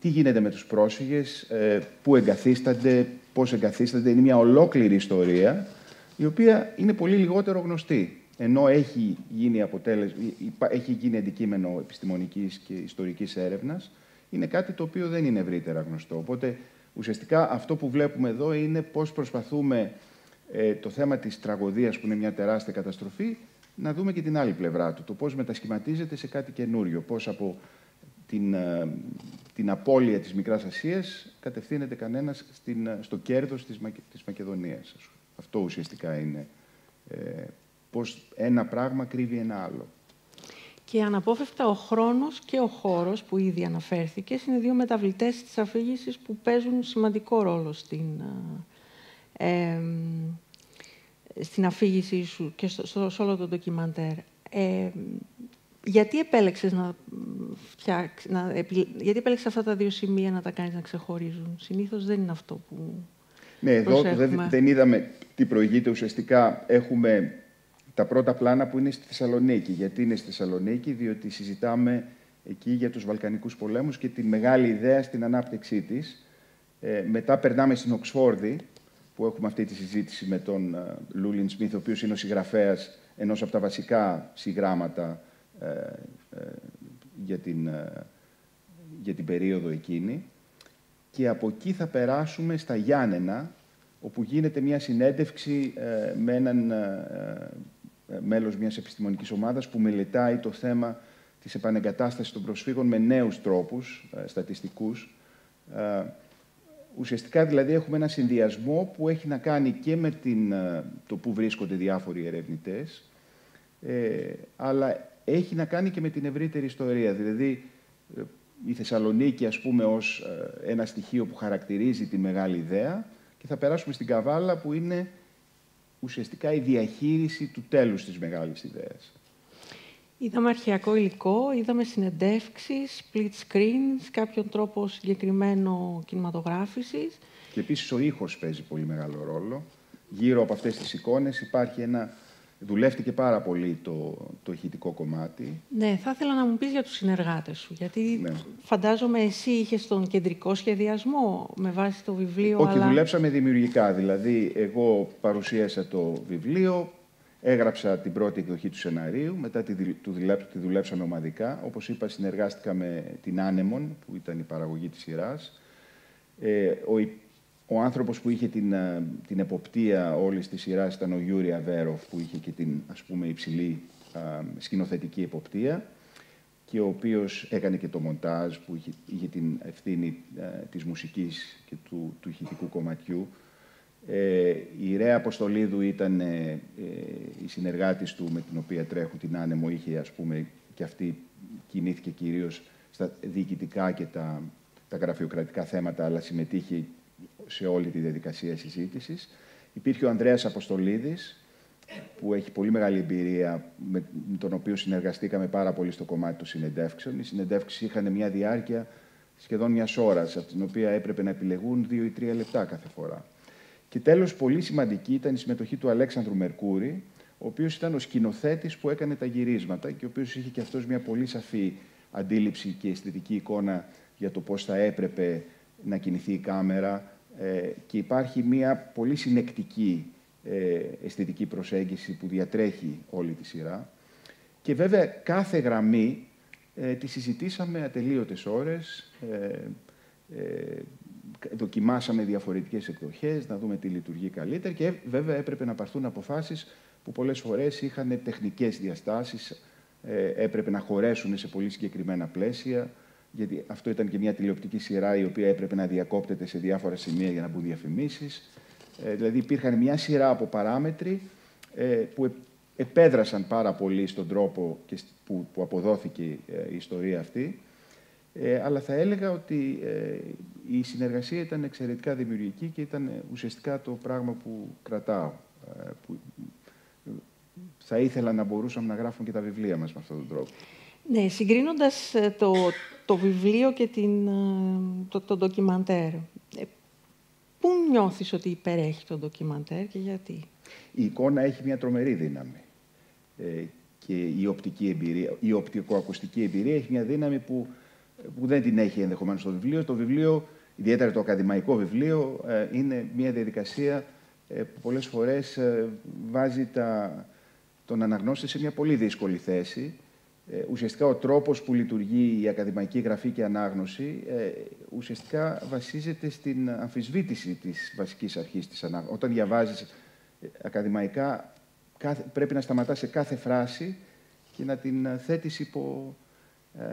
Τι γίνεται με τους πρόσφυγες, ε, πού εγκαθίστανται, πώς εγκαθίστανται. Είναι μια ολόκληρη ιστορία, η οποία είναι πολύ λιγότερο γνωστή. Ενώ έχει γίνει, αποτέλεσμα, έχει γίνει αντικείμενο επιστημονικής και ιστορικής έρευνας, είναι κάτι το οποίο δεν είναι ευρύτερα γνωστό. Οπότε ουσιαστικά αυτό που βλέπουμε εδώ είναι πώς προσπαθούμε ε, το θέμα της τραγωδίας που είναι μια τεράστια καταστροφή να δούμε και την άλλη πλευρά του, το πώς μετασχηματίζεται σε κάτι καινούριο, πώς από την, ε, την απώλεια της Μικράς Ασίας κατευθύνεται κανένας στην, ε, στο κέρδος της, της Μακεδονίας. Αυτό ουσιαστικά είναι ε, πώς ένα πράγμα κρύβει ένα άλλο. Και αναπόφευκτα ο χρόνος και ο χώρος που ήδη αναφέρθηκε είναι δύο μεταβλητές της αφήγησης που παίζουν σημαντικό ρόλο στην, ε, στην αφήγησή σου και στο, στο, όλο το ντοκιμαντέρ. Ε, γιατί επέλεξες να, φτιάξ, να γιατί επέλεξες αυτά τα δύο σημεία να τα κάνεις να ξεχωρίζουν; Συνήθως δεν είναι αυτό που Ναι, εδώ δεν, δεν είδαμε τι προηγείται. Ουσιαστικά έχουμε τα πρώτα πλάνα που είναι στη Θεσσαλονίκη. Γιατί είναι στη Θεσσαλονίκη, διότι συζητάμε εκεί για τους Βαλκανικούς πολέμους και τη μεγάλη ιδέα στην ανάπτυξή της. Ε, μετά περνάμε στην Οξφόρδη, που έχουμε αυτή τη συζήτηση με τον ε, Λούλιν Σμιθ, ο οποίος είναι ο συγγραφέας ενός από τα βασικά συγγράμματα ε, ε, για, την, για την περίοδο εκείνη. Και από εκεί θα περάσουμε στα Γιάννενα, όπου γίνεται μια συνέντευξη με έναν μέλος μιας επιστημονικής ομάδας που μελετάει το θέμα της επανεγκατάστασης των προσφύγων με νέους τρόπους στατιστικούς Ουσιαστικά δηλαδή έχουμε ένα συνδυασμό που έχει να κάνει και με την, ε, το που βρίσκονται διάφοροι ερευνητές, ε, αλλά έχει να κάνει και με την ευρύτερη ιστορία. Δηλαδή ε, η Θεσσαλονίκη ας πούμε ως ε, ένα στοιχείο που χαρακτηρίζει τη μεγάλη ιδέα και θα περάσουμε στην Καβάλα που είναι ουσιαστικά η διαχείριση του τέλους της μεγάλης ιδέας. Είδαμε αρχαιακό υλικό, είδαμε συνεντεύξεις, split screens, κάποιον τρόπο συγκεκριμένο κινηματογράφησης. Και επίσης ο ήχος παίζει πολύ μεγάλο ρόλο. Γύρω από αυτές τις εικόνες υπάρχει ένα... Δουλεύτηκε πάρα πολύ το, το ηχητικό κομμάτι. Ναι, θα ήθελα να μου πεις για τους συνεργάτες σου, γιατί ναι. φαντάζομαι εσύ είχες τον κεντρικό σχεδιασμό με βάση το βιβλίο, Όχι, αλλά... δουλέψαμε δημιουργικά. Δηλαδή, εγώ παρουσίασα το βιβλίο, Έγραψα την πρώτη εκδοχή του σεναρίου, μετά τη, τη δουλέψαμε ομαδικά. Όπως είπα, συνεργάστηκα με την Άνεμον, που ήταν η παραγωγή της σειράς. Ε, ο, ο άνθρωπος που είχε την, ε, την εποπτεία όλης της σειράς ήταν ο Γιούρι Αβέροφ, που είχε και την ας πούμε, υψηλή α, σκηνοθετική εποπτεία και ο οποίος έκανε και το μοντάζ, που είχε, είχε την ευθύνη α, ε, της μουσικής και του, του ηχητικού κομματιού. Ε, η Ρέα Αποστολίδου ήταν ε, ε, η συνεργάτης του με την οποία τρέχουν την Anemon. Είχε, ας πούμε, και αυτή κινήθηκε κυρίως στα διοικητικά και τα, τα γραφειοκρατικά θέματα, αλλά συμμετείχε σε όλη τη διαδικασία συζήτησης. Υπήρχε ο Ανδρέας Αποστολίδης, που έχει πολύ μεγάλη εμπειρία, με τον οποίο συνεργαστήκαμε πάρα πολύ στο κομμάτι των συνεντεύξεων. Οι συνεντεύξεις είχαν μια διάρκεια σχεδόν μιας ώρας, από την οποία έπρεπε να επιλεγούν δύο ή τρία λεπτά κάθε φορά. Και τέλος, πολύ σημαντική ήταν η συμμετοχή του Αλέξανδρου Μερκούρη, ο οποίος ήταν ο σκηνοθέτης που έκανε τα γυρίσματα και ο οποίος είχε και αυτός μια πολύ σαφή αντίληψη και αισθητική εικόνα για το πώς θα έπρεπε να κινηθεί η κάμερα ε, και υπάρχει μια πολύ συνεκτική ε, αισθητική προσέγγιση που διατρέχει όλη τη σειρά. Και βέβαια κάθε γραμμή ε, τη συζητήσαμε ατελείωτες ώρες, ε, ε δοκιμάσαμε διαφορετικές εκδοχές, να δούμε τι λειτουργεί καλύτερα και βέβαια έπρεπε να πάρθουν αποφάσεις που πολλές φορές είχαν τεχνικές διαστάσεις, ε, έπρεπε να χωρέσουν σε πολύ συγκεκριμένα πλαίσια, γιατί αυτό ήταν και μια τηλεοπτική σειρά η οποία έπρεπε να διακόπτεται σε διάφορα σημεία για να μπουν διαφημίσεις. Ε, δηλαδή υπήρχαν μια σειρά από παράμετροι ε, που επέδρασαν πάρα πολύ στον τρόπο που, που αποδόθηκε η ιστορία αυτή. Ε, αλλά θα έλεγα ότι ε, η συνεργασία ήταν εξαιρετικά δημιουργική και ήταν ε, ουσιαστικά το πράγμα που κρατάω. Ε, που θα ήθελα να μπορούσαμε να γράφουν και τα βιβλία μας με αυτόν τον τρόπο. Ναι, συγκρίνοντας το, το βιβλίο και την, το, το ντοκιμαντέρ, πού νιώθεις ότι υπερέχει το ντοκιμαντέρ και γιατί; Η εικόνα έχει μια τρομερή δύναμη. και η οπτική εμπειρία, η οπτικοακουστική εμπειρία έχει μια δύναμη που που δεν την έχει ενδεχομένως το βιβλίο. Το βιβλίο, ιδιαίτερα το ακαδημαϊκό βιβλίο, ε, είναι μια διαδικασία ε, που πολλές φορές ε, βάζει τα, τον αναγνώστη σε μια πολύ δύσκολη θέση Ε, ουσιαστικά ο τρόπος που λειτουργεί η ακαδημαϊκή γραφή και ανάγνωση ε, ουσιαστικά βασίζεται στην αμφισβήτηση της βασικής αρχής της ανάγνωσης. Όταν διαβάζεις ε, ακαδημαϊκά κάθε, πρέπει να σταματάς σε κάθε φράση και να την θέτεις υπό, ε,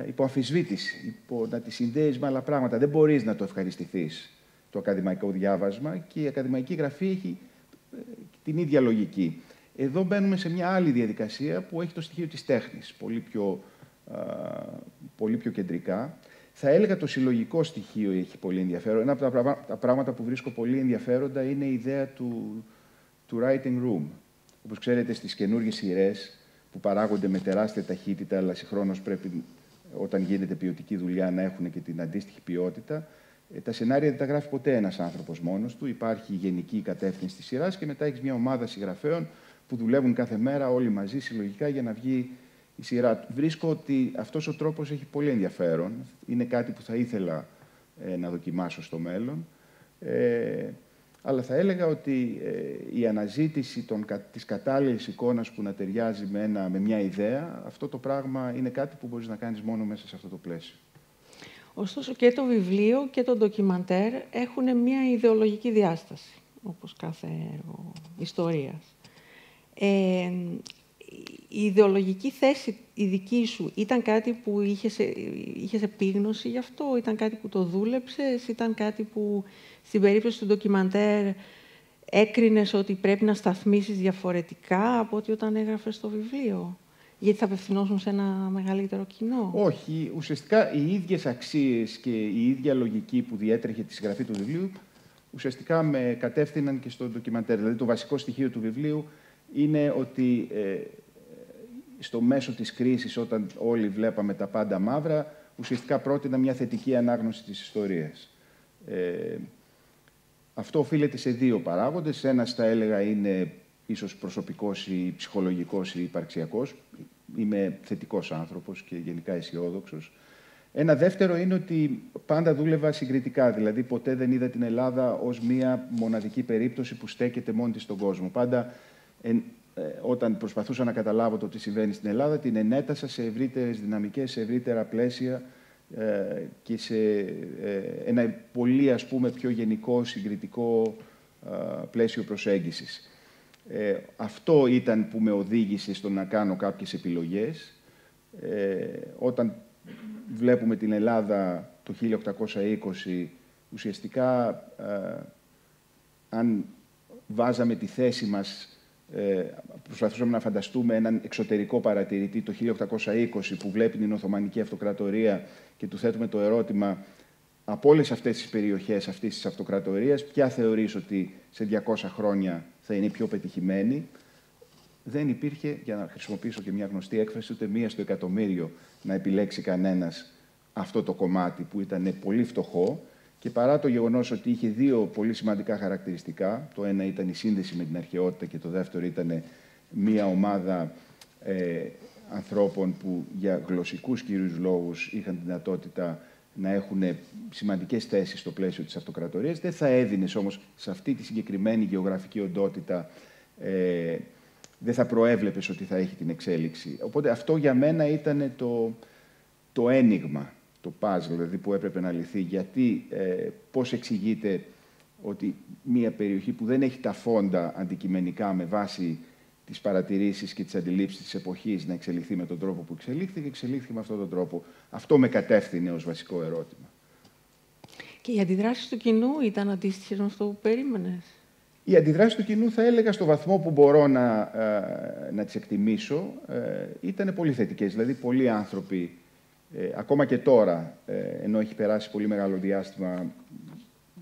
υπό αμφισβήτηση, υπό, να τη συνδέεις με άλλα πράγματα. Δεν μπορείς να το ευχαριστηθείς το ακαδημαϊκό διάβασμα και η ακαδημαϊκή γραφή έχει την ίδια λογική. Εδώ μπαίνουμε σε μια άλλη διαδικασία που έχει το στοιχείο της τέχνης, πολύ πιο, πολύ πιο κεντρικά. Θα έλεγα το συλλογικό στοιχείο έχει πολύ ενδιαφέρον. Ένα από τα πράγματα που βρίσκω πολύ ενδιαφέροντα είναι η ιδέα του, του writing room. Όπως ξέρετε, στις καινούργιες σειρές που παράγονται με τεράστια ταχύτητα, αλλά συγχρόνως πρέπει όταν γίνεται ποιοτική δουλειά να έχουν και την αντίστοιχη ποιότητα, ε, τα σενάρια δεν τα γράφει ποτέ ένας άνθρωπος μόνος του. Υπάρχει η γενική κατεύθυνση της σειράς και μετά έχεις μια ομάδα συγγραφέων που δουλεύουν κάθε μέρα όλοι μαζί συλλογικά για να βγει η σειρά. Βρίσκω ότι αυτός ο τρόπος έχει πολύ ενδιαφέρον. Είναι κάτι που θα ήθελα ε, να δοκιμάσω στο μέλλον. Ε, αλλά θα έλεγα ότι ε, η αναζήτηση των, της κατάλληλης εικόνας που να ταιριάζει με, ένα, με μια ιδέα, αυτό το πράγμα είναι κάτι που μπορείς να κάνεις μόνο μέσα σε αυτό το πλαίσιο. Ωστόσο και το βιβλίο και το ντοκιμαντέρ έχουν μια ιδεολογική διάσταση, όπως κάθε έργο ιστορίας ε, η ιδεολογική θέση η δική σου ήταν κάτι που είχες, είχες επίγνωση γι' αυτό, ήταν κάτι που το δούλεψες, ήταν κάτι που στην περίπτωση του ντοκιμαντέρ έκρινες ότι πρέπει να σταθμίσεις διαφορετικά από ότι όταν έγραφες το βιβλίο; Γιατί θα απευθυνόσουν σε ένα μεγαλύτερο κοινό; Όχι. Ουσιαστικά οι ίδιες αξίες και η ίδια λογική που διέτρεχε τη συγγραφή του βιβλίου ουσιαστικά με κατεύθυναν και στο ντοκιμαντέρ. Δηλαδή το βασικό στοιχείο του βιβλίου είναι ότι ε, στο μέσο της κρίσης, όταν όλοι βλέπαμε τα πάντα μαύρα, ουσιαστικά πρότεινα μια θετική ανάγνωση της ιστορίας. Ε, αυτό οφείλεται σε δύο παράγοντες. Ένας, θα έλεγα, είναι ίσως προσωπικός ή ψυχολογικός ή υπαρξιακός. Είμαι θετικός άνθρωπος και γενικά αισιόδοξος. Ένα δεύτερο είναι ότι πάντα δούλευα συγκριτικά, δηλαδή ποτέ δεν είδα την Ελλάδα ως μία μοναδική περίπτωση που στέκεται μόνη της στον κόσμο. Πάντα ε, όταν προσπαθούσα να καταλάβω το τι συμβαίνει στην Ελλάδα, την ενέτασα σε ευρύτερες δυναμικές, σε ευρύτερα πλαίσια ε, και σε ε, ένα πολύ ας πούμε πιο γενικό συγκριτικό πλαίσιο προσέγγισης. αυτό ήταν που με οδήγησε στο να κάνω κάποιες επιλογές. όταν βλέπουμε την Ελλάδα το 1820, ουσιαστικά αν βάζαμε τη θέση μας ε, προσπαθούσαμε να φανταστούμε έναν εξωτερικό παρατηρητή το 1820 που βλέπει την Οθωμανική Αυτοκρατορία και του θέτουμε το ερώτημα από όλες αυτές τις περιοχές αυτής της αυτοκρατορίας, ποια θεωρείς ότι σε 200 χρόνια θα είναι πιο πετυχημένη; Δεν υπήρχε, για να χρησιμοποιήσω και μια γνωστή έκφραση, ούτε μία στο εκατομμύριο να επιλέξει κανένας αυτό το κομμάτι που ήταν πολύ φτωχό και παρά το γεγονός ότι είχε δύο πολύ σημαντικά χαρακτηριστικά, το ένα ήταν η σύνδεση με την αρχαιότητα και το δεύτερο ήταν μία ομάδα ε, ανθρώπων που για γλωσσικούς κυρίους λόγους είχαν τη δυνατότητα να έχουν σημαντικές θέσεις στο πλαίσιο της αυτοκρατορίας. Δεν θα έδινες όμως σε αυτή τη συγκεκριμένη γεωγραφική οντότητα, ε, δεν θα προέβλεπες ότι θα έχει την εξέλιξη. Οπότε αυτό για μένα ήταν το, το ένιγμα το puzzle δηλαδή που έπρεπε να λυθεί. Γιατί, ε, πώς εξηγείται ότι μια περιοχή που δεν έχει τα φόντα αντικειμενικά με βάση τις παρατηρήσεις και τις αντιλήψεις της εποχής να εξελιχθεί με τον τρόπο που εξελίχθηκε, εξελίχθηκε με αυτόν τον τρόπο. Αυτό με κατεύθυνε ως βασικό ερώτημα. Και οι αντιδράσεις του κοινού ήταν αντίστοιχες με αυτό που περίμενες; Οι αντιδράσεις του κοινού, θα έλεγα, στο βαθμό που μπορώ να, ε, να τις εκτιμήσω, ε, ήταν πολύ θετικές. Δηλαδή, πολλοί άνθρωποι ε, ακόμα και τώρα, ε, ενώ έχει περάσει πολύ μεγάλο διάστημα,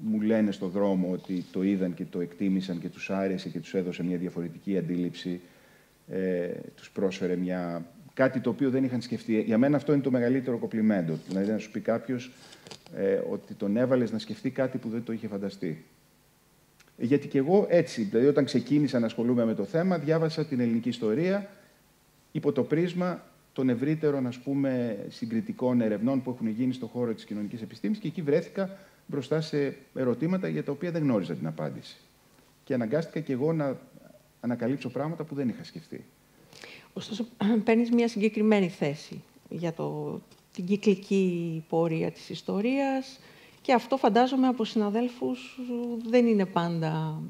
μου λένε στον δρόμο ότι το είδαν και το εκτίμησαν και τους άρεσε και τους έδωσε μια διαφορετική αντίληψη, ε, τους πρόσφερε μια... κάτι το οποίο δεν είχαν σκεφτεί. Για μένα αυτό είναι το μεγαλύτερο κοπλιμέντο. Δηλαδή να σου πει κάποιος ε, ότι τον έβαλες να σκεφτεί κάτι που δεν το είχε φανταστεί. Ε, γιατί και εγώ έτσι, δηλαδή όταν ξεκίνησα να ασχολούμαι με το θέμα, διάβασα την ελληνική ιστορία υπό το πρίσμα των ευρύτερων ας πούμε, συγκριτικών ερευνών που έχουν γίνει στον χώρο της κοινωνικής επιστήμης και εκεί βρέθηκα μπροστά σε ερωτήματα για τα οποία δεν γνώριζα την απάντηση. Και αναγκάστηκα και εγώ να ανακαλύψω πράγματα που δεν είχα σκεφτεί. Ωστόσο, παίρνεις μια συγκεκριμένη θέση για το, την κυκλική πορεία της ιστορίας και αυτό φαντάζομαι από συναδέλφους δεν είναι πάντα...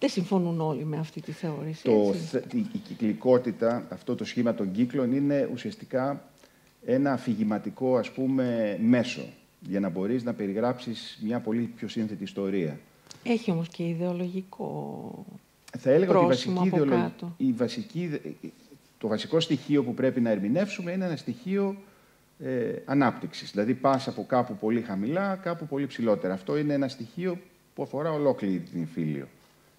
Δεν συμφωνούν όλοι με αυτή τη θεώρηση. Το, η κυκλικότητα, αυτό το σχήμα των κύκλων είναι ουσιαστικά ένα αφηγηματικό ας πούμε μέσο για να μπορείς να περιγράψεις μια πολύ πιο σύνθετη ιστορία. Έχει όμως και ιδεολογικό Θα έλεγα ότι η βασική, ιδεολογ... η βασική... το βασικό στοιχείο που πρέπει να ερμηνεύσουμε είναι ένα στοιχείο ε, ανάπτυξης. Δηλαδή πας από κάπου πολύ χαμηλά, κάπου πολύ ψηλότερα. Αυτό είναι ένα στοιχείο που αφορά ολόκληρη την φίλιο.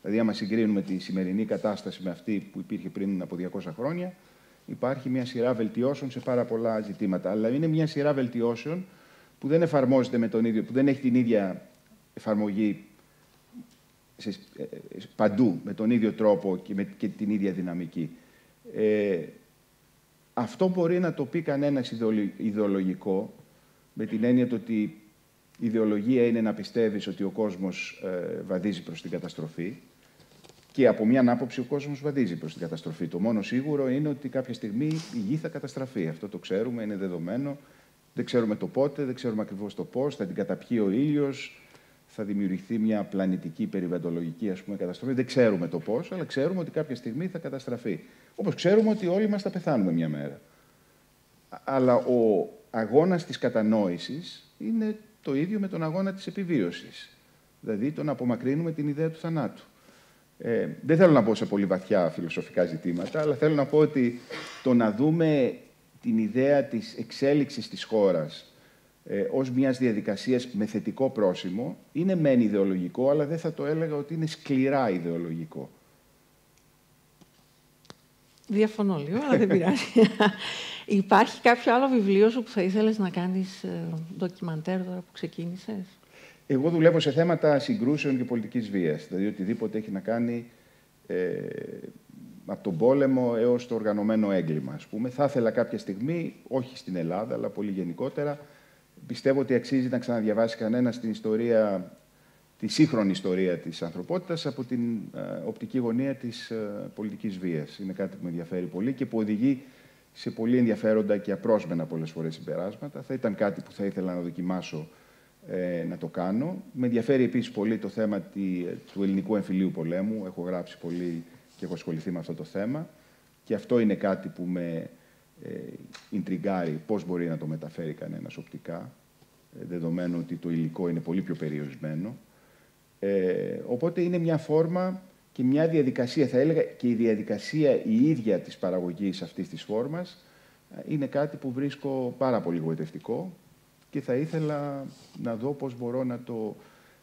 Δηλαδή, άμα συγκρίνουμε τη σημερινή κατάσταση με αυτή που υπήρχε πριν από 200 χρόνια, υπάρχει μια σειρά βελτιώσεων σε πάρα πολλά ζητήματα. Αλλά είναι μια σειρά βελτιώσεων που δεν εφαρμόζεται με τον ίδιο, που δεν έχει την ίδια εφαρμογή σε, ε, παντού με τον ίδιο τρόπο και με και την ίδια δυναμική. Ε, αυτό μπορεί να το πει κανένας ιδεολογικό, με την έννοια ότι η ιδεολογία είναι να πιστεύεις ότι ο κόσμος ε, βαδίζει προς την καταστροφή και από μια άποψη ο κόσμος βαδίζει προς την καταστροφή. Το μόνο σίγουρο είναι ότι κάποια στιγμή η γη θα καταστραφεί. Αυτό το ξέρουμε, είναι δεδομένο. Δεν ξέρουμε το πότε, δεν ξέρουμε ακριβώς το πώς, θα την καταπιεί ο ήλιος, θα δημιουργηθεί μια πλανητική περιβαλλοντολογική ας πούμε, καταστροφή. Δεν ξέρουμε το πώς, αλλά ξέρουμε ότι κάποια στιγμή θα καταστραφεί. Όπως ξέρουμε ότι όλοι μας θα πεθάνουμε μια μέρα. Αλλά ο αγώνας της κατανόησης είναι το ίδιο με τον αγώνα της επιβίωσης. Δηλαδή το να απομακρύνουμε την ιδέα του θανάτου. Ε, δεν θέλω να πω σε πολύ βαθιά φιλοσοφικά ζητήματα, αλλά θέλω να πω ότι το να δούμε την ιδέα της εξέλιξης της χώρας ε, ως μιας διαδικασίας με θετικό πρόσημο είναι μεν ιδεολογικό, αλλά δεν θα το έλεγα ότι είναι σκληρά ιδεολογικό. Διαφωνώ λίγο, αλλά δεν πειράζει. Υπάρχει κάποιο άλλο βιβλίο σου που θα ήθελες να κάνεις ε, ντοκιμαντέρ τώρα που ξεκίνησες; Εγώ δουλεύω σε θέματα συγκρούσεων και πολιτικής βίας. Δηλαδή οτιδήποτε έχει να κάνει ε, από τον πόλεμο έως το οργανωμένο έγκλημα. Ας πούμε. Θα ήθελα κάποια στιγμή, όχι στην Ελλάδα, αλλά πολύ γενικότερα, πιστεύω ότι αξίζει να ξαναδιαβάσει κανένας την ιστορία τη σύγχρονη ιστορία της ανθρωπότητας από την ε, οπτική γωνία της ε, πολιτικής βίας. Είναι κάτι που με ενδιαφέρει πολύ και που οδηγεί σε πολύ ενδιαφέροντα και απρόσμενα πολλές φορές συμπεράσματα. Θα ήταν κάτι που θα ήθελα να δοκιμάσω ε, να το κάνω. Με ενδιαφέρει επίσης πολύ το θέμα τη, του ελληνικού εμφυλίου πολέμου. Έχω γράψει πολύ και έχω ασχοληθεί με αυτό το θέμα. Και αυτό είναι κάτι που με ε, πώς μπορεί να το μεταφέρει κανένας οπτικά, ε, δεδομένου ότι το υλικό είναι πολύ πιο περιορισμένο. Ε, οπότε είναι μια φόρμα και μια διαδικασία, θα έλεγα και η διαδικασία η ίδια της παραγωγής αυτής της φόρμας ε, είναι κάτι που βρίσκω πάρα πολύ γοητευτικό και θα ήθελα να δω πώς μπορώ να το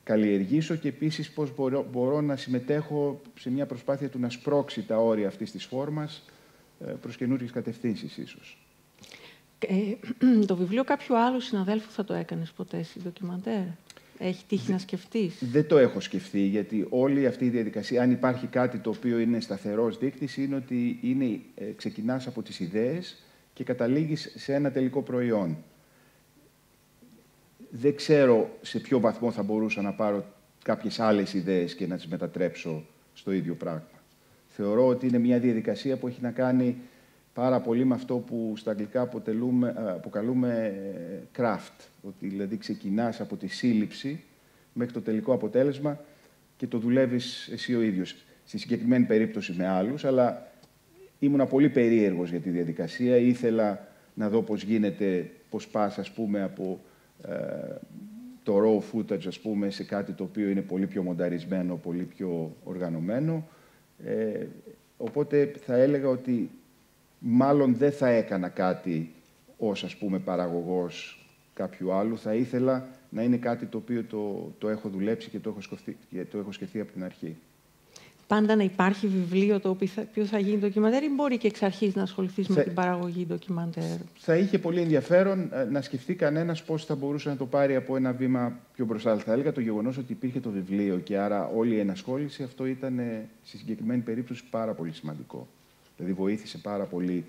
καλλιεργήσω και επίσης πώς μπορώ, μπορώ να συμμετέχω σε μια προσπάθεια του να σπρώξει τα όρια αυτής της φόρμας ε, προς καινούργιες κατευθύνσεις ίσως. Ε, το βιβλίο κάποιου άλλου συναδέλφου θα το έκανες ποτέ εσύ ντοκιμαντέρ; Έχει τύχει να σκεφτείς; Δεν το έχω σκεφτεί, γιατί όλη αυτή η διαδικασία, αν υπάρχει κάτι το οποίο είναι σταθερός δείκτης, είναι ότι είναι, ε, ξεκινάς από τις ιδέες και καταλήγεις σε ένα τελικό προϊόν. Δεν ξέρω σε ποιο βαθμό θα μπορούσα να πάρω κάποιες άλλες ιδέες και να τις μετατρέψω στο ίδιο πράγμα. Θεωρώ ότι είναι μια διαδικασία που έχει να κάνει πάρα πολύ με αυτό που στα αγγλικά αποκαλούμε ε, craft. Ότι δηλαδή ξεκινάς από τη σύλληψη μέχρι το τελικό αποτέλεσμα και το δουλεύεις εσύ ο ίδιος. Στη συγκεκριμένη περίπτωση με άλλους, αλλά ήμουνα πολύ περίεργος για τη διαδικασία. Ήθελα να δω πώς γίνεται, πώς πας, ας πούμε, από ε, το raw footage, ας πούμε, σε κάτι το οποίο είναι πολύ πιο μονταρισμένο, πολύ πιο οργανωμένο. Ε, οπότε θα έλεγα ότι μάλλον δεν θα έκανα κάτι ως ας πούμε παραγωγός κάποιου άλλου. Θα ήθελα να είναι κάτι το οποίο το, το έχω δουλέψει και το έχω, σκοφτεί, και το έχω σκεφτεί από την αρχή. Πάντα να υπάρχει βιβλίο το οποίο θα γίνει ντοκιμαντέρ ή μπορεί και εξ αρχής να ασχοληθείς με την παραγωγή ντοκιμαντέρ; Θα είχε πολύ ενδιαφέρον ε, να σκεφτεί κανένας πώς θα μπορούσε να το πάρει από ένα βήμα πιο μπροστά. Θα έλεγα το γεγονός ότι υπήρχε το βιβλίο και άρα όλη η ενασχόληση, αυτό ήταν στη συγκεκριμένη περίπτωση πάρα πολύ σημαντικό. Δηλαδή βοήθησε πάρα πολύ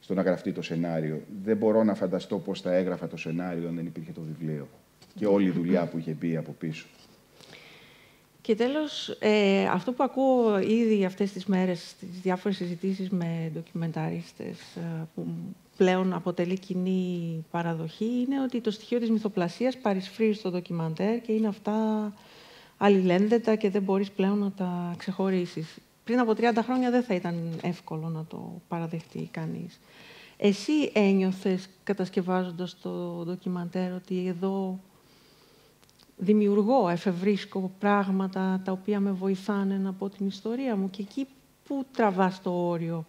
στο να γραφτεί το σενάριο. Δεν μπορώ να φανταστώ πώς θα έγραφα το σενάριο αν δεν υπήρχε το βιβλίο και όλη η δουλειά που είχε μπει από πίσω. Και τέλος, ε, αυτό που ακούω ήδη αυτές τις μέρες στις διάφορες συζητήσεις με ντοκιμενταρίστες ε, που πλέον αποτελεί κοινή παραδοχή είναι ότι το στοιχείο της μυθοπλασίας παρισφρεί στο ντοκιμαντέρ και είναι αυτά αλληλένδετα και δεν μπορείς πλέον να τα ξεχωρίσεις. Πριν από 30 χρόνια δεν θα ήταν εύκολο να το παραδεχτεί κανείς. Εσύ ένιωθες κατασκευάζοντας το ντοκιμαντέρ ότι εδώ δημιουργώ, εφευρίσκω πράγματα τα οποία με βοηθάνε να πω την ιστορία μου και εκεί που τραβάς το όριο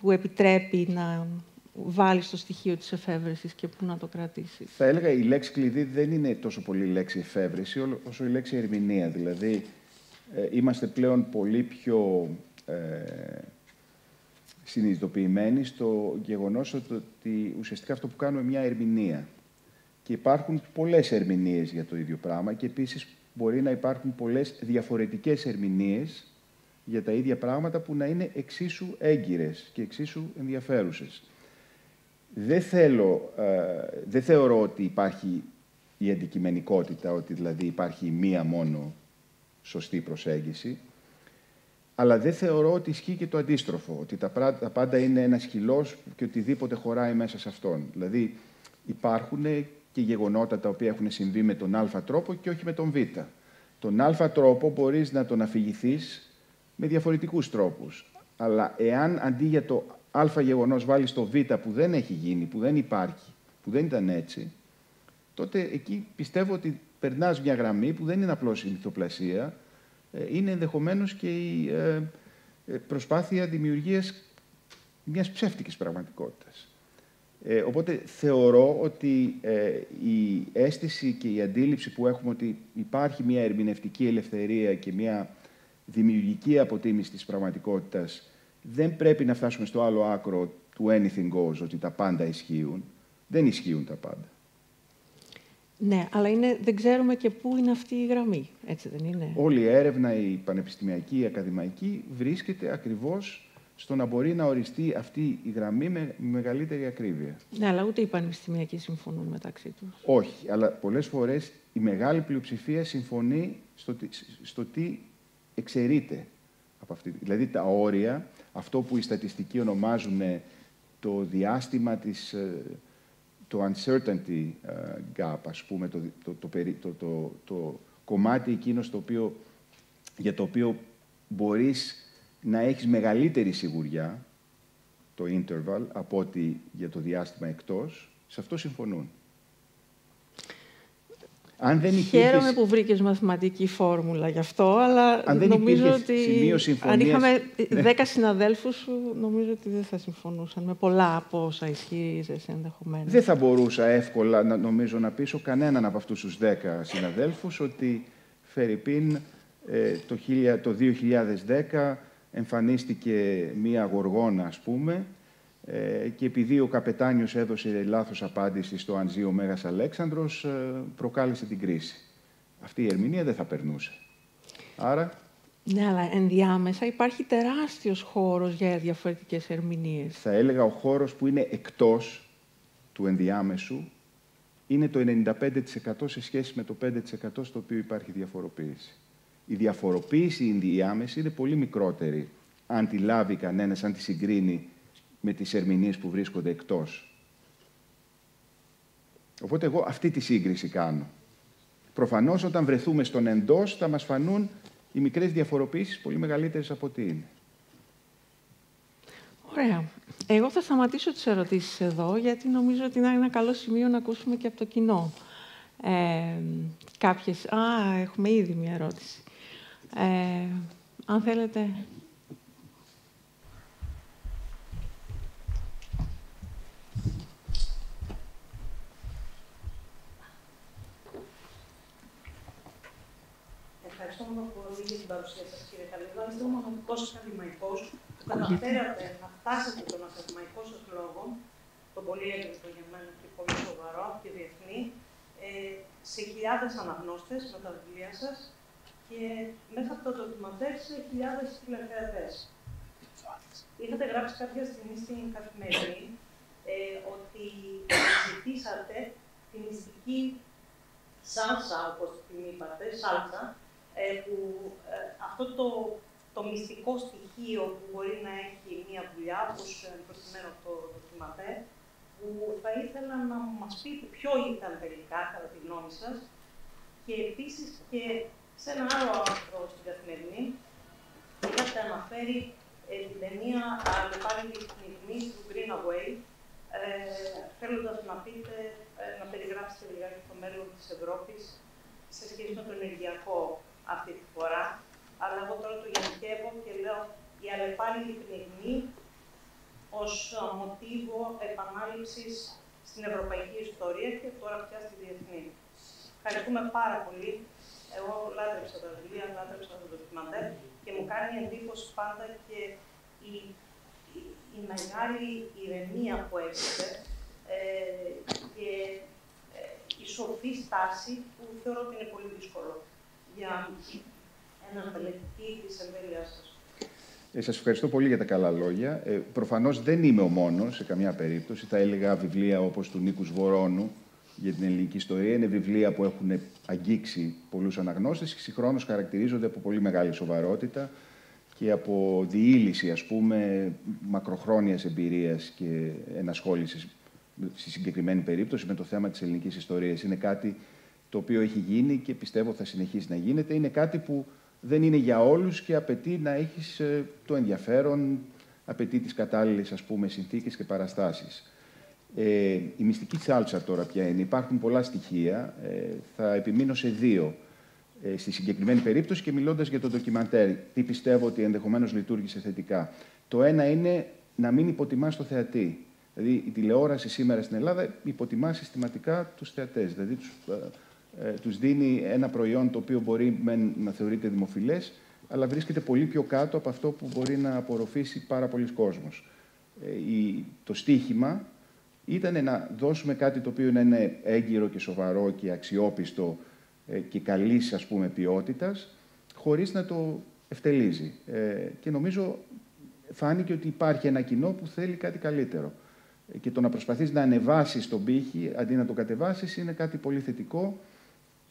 που, επιτρέπει να βάλεις το στοιχείο της εφεύρεσης και που να το κρατήσεις. Θα έλεγα η λέξη κλειδί δεν είναι τόσο πολύ η λέξη εφεύρεση όσο η λέξη ερμηνεία. Δηλαδή, ε, είμαστε πλέον πολύ πιο ε, συνειδητοποιημένοι στο γεγονός ότι ουσιαστικά αυτό που κάνουμε μια ερμηνεία. Και υπάρχουν πολλές ερμηνείες για το ίδιο πράγμα και επίσης μπορεί να υπάρχουν πολλές διαφορετικές ερμηνείες για τα ίδια πράγματα που να είναι εξίσου έγκυρες και εξίσου ενδιαφέρουσες. Δεν, θέλω, ε, δεν θεωρώ ότι υπάρχει η αντικειμενικότητα, ότι δηλαδή υπάρχει μία μόνο σωστή προσέγγιση, αλλά δεν θεωρώ ότι ισχύει και το αντίστροφο, ότι τα, τα πάντα είναι ένα χυλός και οτιδήποτε χωράει μέσα σε αυτόν. Δηλαδή υπάρχουν και γεγονότα τα οποία έχουν συμβεί με τον α τρόπο και όχι με τον β. Τον α τρόπο μπορείς να τον αφηγηθείς με διαφορετικούς τρόπους. Αλλά εάν αντί για το α γεγονός βάλεις το β που δεν έχει γίνει, που δεν υπάρχει, που δεν ήταν έτσι, τότε εκεί πιστεύω ότι περνάς μια γραμμή που δεν είναι απλώς η μυθοπλασία, ε, είναι ενδεχομένως και η ε, ε, προσπάθεια δημιουργίας μιας ψεύτικης πραγματικότητας. Ε, οπότε θεωρώ ότι η αίσθηση και η αντίληψη που έχουμε ότι υπάρχει μια ερμηνευτική ελευθερία και μια δημιουργική αποτίμηση της πραγματικότητας δεν πρέπει να φτάσουμε στο άλλο άκρο του anything goes, ότι τα πάντα ισχύουν. Δεν ισχύουν τα πάντα. Ναι, αλλά είναι, δεν ξέρουμε και πού είναι αυτή η γραμμή, έτσι δεν είναι; Όλη η έρευνα, η πανεπιστημιακή, η ακαδημαϊκή, βρίσκεται ακριβώς στο να μπορεί να οριστεί αυτή η γραμμή με μεγαλύτερη ακρίβεια. Ναι, αλλά ούτε οι πανεπιστημιακοί συμφωνούν μεταξύ τους. Όχι, αλλά πολλές φορές η μεγάλη πλειοψηφία συμφωνεί στο, στο τι εξαιρείται από αυτή. Δηλαδή τα όρια, αυτό που οι στατιστικοί ονομάζουν το διάστημα της, ε, το uncertainty ε, gap, ας πούμε, το, το, το, το, το κομμάτι εκείνο στο οποίο, για το οποίο μπορείς να έχεις μεγαλύτερη σιγουριά, το interval, από ότι για το διάστημα εκτός, σε αυτό συμφωνούν. Αν δεν Χαίρομαι που βρήκες μαθηματική φόρμουλα γι' αυτό, αλλά αν νομίζω ότι αν είχαμε ναι. δέκα συναδέλφους σου, νομίζω ότι δεν θα συμφωνούσαν με πολλά από όσα ισχύριζες ενδεχομένως. Δεν θα μπορούσα εύκολα να νομίζω να πείσω κανέναν από αυτούς τους δέκα συναδέλφους ότι Φερρυπίν ε, το, το 2010 εμφανίστηκε μία γοργόνα, ας πούμε, ε, και επειδή ο καπετάνιος έδωσε λάθος απάντηση στο αν ζει ο Μέγας Αλέξανδρος, ε, προκάλεσε την κρίση. Αυτή η ερμηνεία δεν θα περνούσε. Άρα... Ναι, αλλά ενδιάμεσα υπάρχει τεράστιος χώρος για διαφορετικές ερμηνείες. Θα έλεγα ο χώρος που είναι εκτός του ενδιάμεσου είναι το 95% σε σχέση με το 5% στο οποίο υπάρχει διαφοροποίηση. Η διαφοροποίηση η ενδιάμεση είναι πολύ μικρότερη αν τη λάβει κανένας, αν τη συγκρίνει με τις ερμηνείες που βρίσκονται εκτός. Οπότε εγώ αυτή τη σύγκριση κάνω. Προφανώς όταν βρεθούμε στον εντός θα μας φανούν οι μικρές διαφοροποιήσεις πολύ μεγαλύτερες από ό,τι είναι. Ωραία. Εγώ θα σταματήσω τις ερωτήσεις εδώ, γιατί νομίζω ότι είναι ένα καλό σημείο να ακούσουμε και από το κοινό. Ε, κάποιες... Α, έχουμε ήδη μια ερώτηση. Ε, αν θέλετε. Ευχαριστώ πολύ για την παρουσία σας, κύριε Καλίδα. Είστε ο μοναδικό ακαδημαϊκό που καταφέρατε να φτάσετε τον ακαδημαϊκό σας λόγο, τον πολύ έγκριτο για μένα και πολύ σοβαρό και διεθνή, ε, σε χιλιάδες αναγνώστες με τα βιβλία σας και μέσα από το ντοκιμαντέρ σε χιλιάδες τηλεθεατές. Είχατε γράψει κάποια στιγμή στην καθημερινή ε, ότι ζητήσατε τη μυστική σάλσα, όπως την είπατε, σάλτσα, ε, που ε, αυτό το, το μυστικό στοιχείο που μπορεί να έχει μία δουλειά, όπως προκειμένου το ντοκιματέρ, που θα ήθελα να μας πείτε ποιο ήταν τελικά, κατά τη γνώμη σας, και επίσης και σε ένα άλλο άρθρο στην Καθημερινή, είχατε αναφέρει ε, την ταινία «Ανεπάλληλη στιγμή» του Green Away, ε, θέλοντας να πείτε, ε, να περιγράψετε λιγάκι το μέλλον της Ευρώπης σε σχέση με το ενεργειακό αυτή τη φορά. Αλλά εγώ τώρα το γενικεύω και λέω η αλλεπάλληλη πνιγμή ως μοτίβο επανάληψης στην ευρωπαϊκή ιστορία και τώρα πια στη διεθνή. Ευχαριστούμε πάρα πολύ. Εγώ λάτρεψα τα βιβλία, λάτρεψα το ντοκιμαντέρ και μου κάνει εντύπωση πάντα και η, η, η μεγάλη ηρεμία που έχετε ε, και ε, η σοφή στάση που θεωρώ ότι είναι πολύ δύσκολο για έναν μελετητή της εμβέλειάς σας. Ε, σας ευχαριστώ πολύ για τα καλά λόγια. Ε, προφανώς δεν είμαι ο μόνος σε καμιά περίπτωση. Θα έλεγα βιβλία όπως του Νίκους Βορώνου για την ελληνική ιστορία. Είναι βιβλία που έχουν αγγίξει πολλούς αναγνώστες και συγχρόνως χαρακτηρίζονται από πολύ μεγάλη σοβαρότητα και από διήλυση, ας πούμε, μακροχρόνιας εμπειρίας και ενασχόλησης στη συγκεκριμένη περίπτωση με το θέμα της ελληνικής ιστορίας. Είναι κάτι το οποίο έχει γίνει και πιστεύω θα συνεχίσει να γίνεται. Είναι κάτι που δεν είναι για όλους και απαιτεί να έχεις ε, το ενδιαφέρον, απαιτεί τις κατάλληλες ας πούμε, συνθήκες και παραστάσεις. Ε, η μυστική σάλτσα τώρα ποια είναι. Υπάρχουν πολλά στοιχεία. Ε, θα επιμείνω σε δύο ε, στη συγκεκριμένη περίπτωση και μιλώντας για το ντοκιμαντέρ. Τι πιστεύω ότι ενδεχομένως λειτουργήσε θετικά. Το ένα είναι να μην υποτιμάς το θεατή. Δηλαδή η τηλεόραση σήμερα στην Ελλάδα υποτιμάς συστηματικά τους θεατές. Δηλαδή τους, ε, τους δίνει ένα προϊόν το οποίο μπορεί να θεωρείται δημοφιλές, αλλά βρίσκεται πολύ πιο κάτω από αυτό που μπορεί να απορροφήσει πάρα πολλοί κόσμος. η, το στίχημα ήταν να δώσουμε κάτι το οποίο να είναι έγκυρο και σοβαρό και αξιόπιστο ε, και καλής ας πούμε ποιότητας, χωρίς να το ευτελίζει. Ε, και νομίζω φάνηκε ότι υπάρχει ένα κοινό που θέλει κάτι καλύτερο. Ε, και το να προσπαθείς να ανεβάσεις τον πύχη αντί να το κατεβάσεις είναι κάτι πολύ θετικό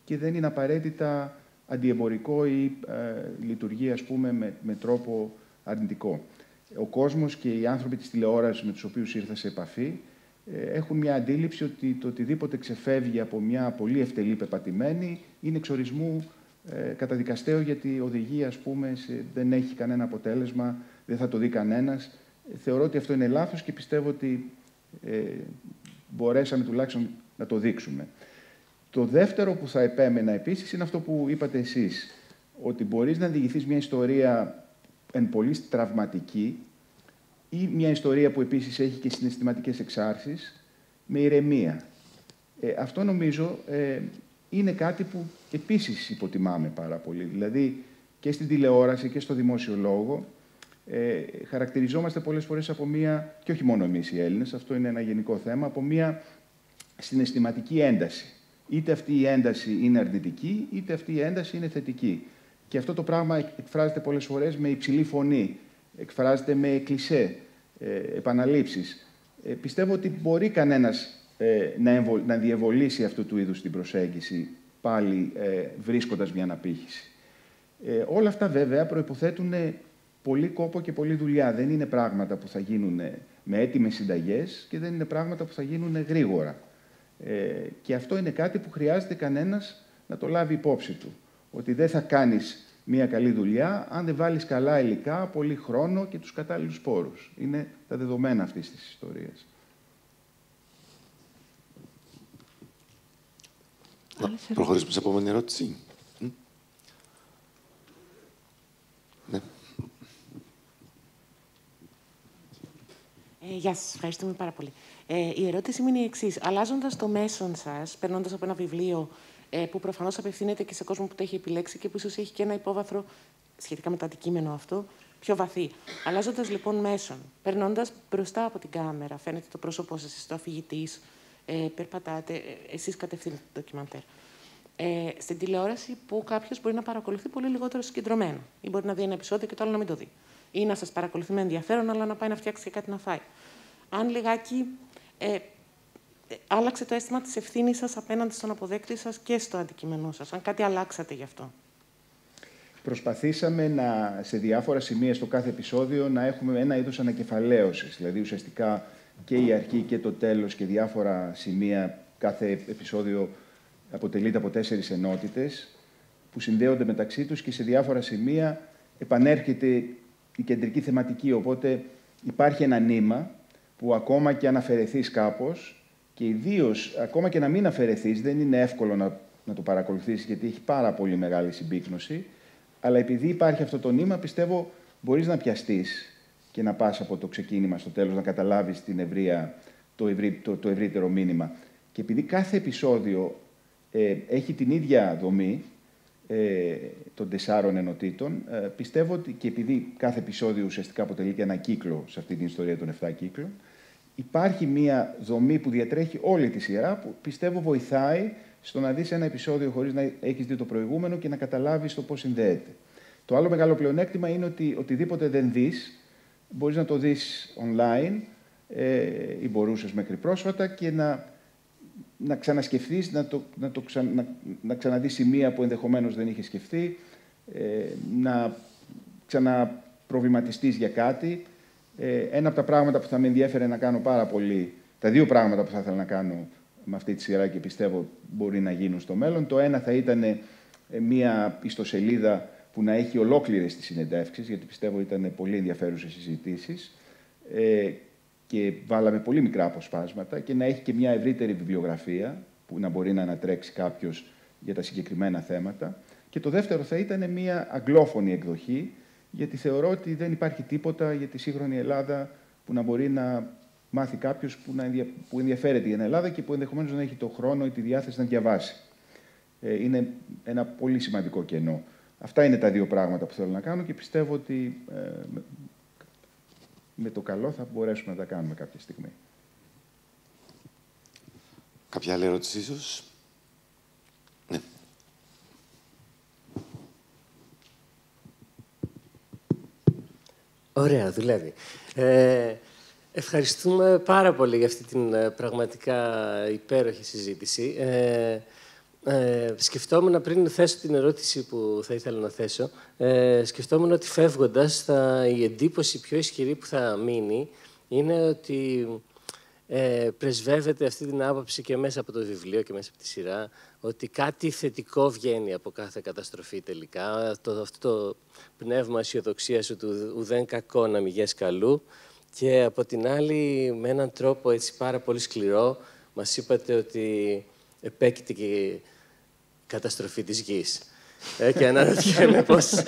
και δεν είναι απαραίτητα αντιεμπορικό ή ε, λειτουργεί ας πούμε με, με τρόπο αρνητικό. Ο κόσμος και οι άνθρωποι της τηλεόρασης με τους οποίους ήρθα σε επαφή ε, έχουν μια αντίληψη ότι το οτιδήποτε ξεφεύγει από μια πολύ ευτελή πεπατημένη είναι εξορισμού ε, καταδικαστέο γιατί οδηγεί, ας πούμε, δεν έχει κανένα αποτέλεσμα, δεν θα το δει κανένας. Ε, θεωρώ ότι αυτό είναι λάθος και πιστεύω ότι ε, μπορέσαμε τουλάχιστον να το δείξουμε. Το δεύτερο που θα επέμενα επίσης είναι αυτό που είπατε εσείς, ότι μπορείς να διηγηθείς μια ιστορία εν πολύ τραυματική, ή μια ιστορία που επίσης έχει και συναισθηματικές εξάρσεις, με ηρεμία. Ε, αυτό νομίζω ε, είναι κάτι που επίσης υποτιμάμε πάρα πολύ. Δηλαδή και στην τηλεόραση και στο δημόσιο λόγο ε, χαρακτηριζόμαστε πολλές φορές από μία, και όχι μόνο εμείς οι Έλληνες, αυτό είναι ένα γενικό θέμα, από μία συναισθηματική ένταση. Είτε αυτή η ένταση είναι αρνητική, είτε αυτή η ένταση είναι θετική. Και αυτό το πράγμα εκφράζεται πολλές φορές με υψηλή φωνή, εκφράζεται με κλισέ, ε, επαναλήψεις. Ε, πιστεύω ότι μπορεί κανένας ε, να, να διευολήσει αυτού του είδους την προσέγγιση πάλι ε, βρίσκοντας μια αναπήχηση. Ε, όλα αυτά βέβαια προϋποθέτουν πολύ κόπο και πολλή δουλειά. Δεν είναι πράγματα που θα γίνουν με έτοιμες συνταγές και δεν είναι πράγματα που θα γίνουν γρήγορα. Ε, και αυτό είναι κάτι που χρειάζεται κανένας να το λάβει υπόψη του. Ότι δεν θα κάνεις μια καλή δουλειά αν δεν βάλεις καλά υλικά, πολύ χρόνο και τους κατάλληλους πόρους. Είναι τα δεδομένα αυτής της ιστορίας. Να προχωρήσουμε σε επόμενη ερώτηση. Ναι. Ε, γεια σας, ευχαριστούμε πάρα πολύ. Ε, η ερώτηση μου είναι η εξής. Αλλάζοντας το μέσον σας, περνώντας από ένα βιβλίο ε, που προφανώς απευθύνεται και σε κόσμο που το έχει επιλέξει και που ίσως έχει και ένα υπόβαθρο σχετικά με το αντικείμενο αυτό πιο βαθύ. Αλλάζοντας λοιπόν μέσον, περνώντας μπροστά από την κάμερα, φαίνεται το πρόσωπό σας, είστε ο αφηγητής, ε, περπατάτε, ε, εσείς κατευθύνετε το ντοκιμαντέρ. Ε, στην τηλεόραση που κάποιος μπορεί να παρακολουθεί πολύ λιγότερο συγκεντρωμένο. Ή μπορεί να δει ένα επεισόδιο και το άλλο να μην το δει. Ή να σας παρακολουθεί με ενδιαφέρον, αλλά να πάει να φτιάξει και κάτι να φάει. Αν λιγάκι ε, άλλαξε το αίσθημα της ευθύνης σας απέναντι στον αποδέκτη σας και στο αντικείμενό σας, αν κάτι αλλάξατε γι' αυτό. προσπαθήσαμε να, σε διάφορα σημεία στο κάθε επεισόδιο να έχουμε ένα είδος ανακεφαλαίωσης. Δηλαδή ουσιαστικά και η αρχή και το τέλος και διάφορα σημεία κάθε επεισόδιο αποτελείται από τέσσερις ενότητες που συνδέονται μεταξύ τους και σε διάφορα σημεία επανέρχεται η κεντρική θεματική. Οπότε υπάρχει ένα νήμα που ακόμα και αν αφαιρεθείς κάπως και ιδίως ακόμα και να μην αφαιρεθείς δεν είναι εύκολο να, να το παρακολουθήσεις γιατί έχει πάρα πολύ μεγάλη συμπίκνωση αλλά επειδή υπάρχει αυτό το νήμα πιστεύω μπορείς να πιαστείς και να πας από το ξεκίνημα στο τέλος να καταλάβεις την ευρεία, το, ευρύ, το, το ευρύτερο μήνυμα. Και επειδή κάθε επεισόδιο ε, έχει την ίδια δομή ε, των τεσσάρων ενωτήτων, ε, πιστεύω ότι και επειδή κάθε επεισόδιο ουσιαστικά αποτελεί και ένα κύκλο σε αυτή την ιστορία των 7 κύκλων, υπάρχει μία δομή που διατρέχει όλη τη σειρά που πιστεύω βοηθάει στο να δεις ένα επεισόδιο χωρίς να έχεις δει το προηγούμενο και να καταλάβεις το πώς συνδέεται. Το άλλο μεγάλο πλεονέκτημα είναι ότι οτιδήποτε δεν δεις, μπορείς να το δεις online ε, ή μπορούσες μέχρι πρόσφατα και να να ξανασκεφτείς, να, το, να, το ξα, να, να ξαναδείς σημεία που ενδεχομένως δεν είχες σκεφτεί, ε, να ξαναπροβληματιστείς για κάτι. Ε, ένα από τα πράγματα που θα με ενδιέφερε να κάνω πάρα πολύ, τα δύο πράγματα που θα ήθελα να κάνω με αυτή τη σειρά και πιστεύω μπορεί να γίνουν στο μέλλον. Το ένα θα ήταν ε, μία ιστοσελίδα που να έχει ολόκληρες τις συνεντεύξεις, γιατί πιστεύω ήταν πολύ ενδιαφέρουσες συζητήσεις. Ε, και βάλαμε πολύ μικρά αποσπάσματα και να έχει και μια ευρύτερη βιβλιογραφία που να μπορεί να ανατρέξει κάποιος για τα συγκεκριμένα θέματα. Και το δεύτερο θα ήταν μια αγγλόφωνη εκδοχή, γιατί θεωρώ ότι δεν υπάρχει τίποτα για τη σύγχρονη Ελλάδα που να μπορεί να μάθει κάποιος που, που ενδιαφέρεται για την Ελλάδα και που ενδεχομένως να έχει το χρόνο ή τη διάθεση να διαβάσει. Ε, είναι ένα πολύ σημαντικό κενό. Αυτά είναι τα δύο πράγματα που θέλω να κάνω και πιστεύω ότι ε, με το καλό θα μπορέσουμε να τα κάνουμε κάποια στιγμή. Κάποια άλλη ερώτηση ίσως; Ωραία, δουλεύει. Ε, ευχαριστούμε πάρα πολύ για αυτή την ε, πραγματικά υπέροχη συζήτηση. Ε, ε, σκεφτόμουν πριν θέσω την ερώτηση που θα ήθελα να θέσω, ε, σκεφτόμουν ότι φεύγοντας η εντύπωση πιο ισχυρή που θα μείνει είναι ότι ε, πρεσβεύεται αυτή την άποψη και μέσα από το βιβλίο και μέσα από τη σειρά ότι κάτι θετικό βγαίνει από κάθε καταστροφή τελικά. Το, αυτό το πνεύμα αισιοδοξίας του ουδέν κακό να μηγές καλού και από την άλλη με έναν τρόπο έτσι πάρα πολύ σκληρό μας είπατε ότι επέκειται και καταστροφή της γης. Ε, και αναρωτιέμαι πώς,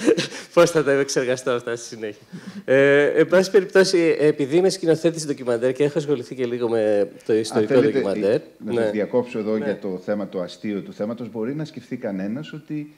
πώς θα τα εξεργαστώ αυτά στη συνέχεια. Ε, εν πάση περιπτώσει, επειδή είμαι σκηνοθέτης ντοκιμαντέρ και έχω ασχοληθεί και λίγο με το ιστορικό θέλετε, ντοκιμαντέρ. Να ναι. σας διακόψω εδώ ναι. για το θέμα το αστείο του θέματος. Μπορεί να σκεφτεί κανένας ότι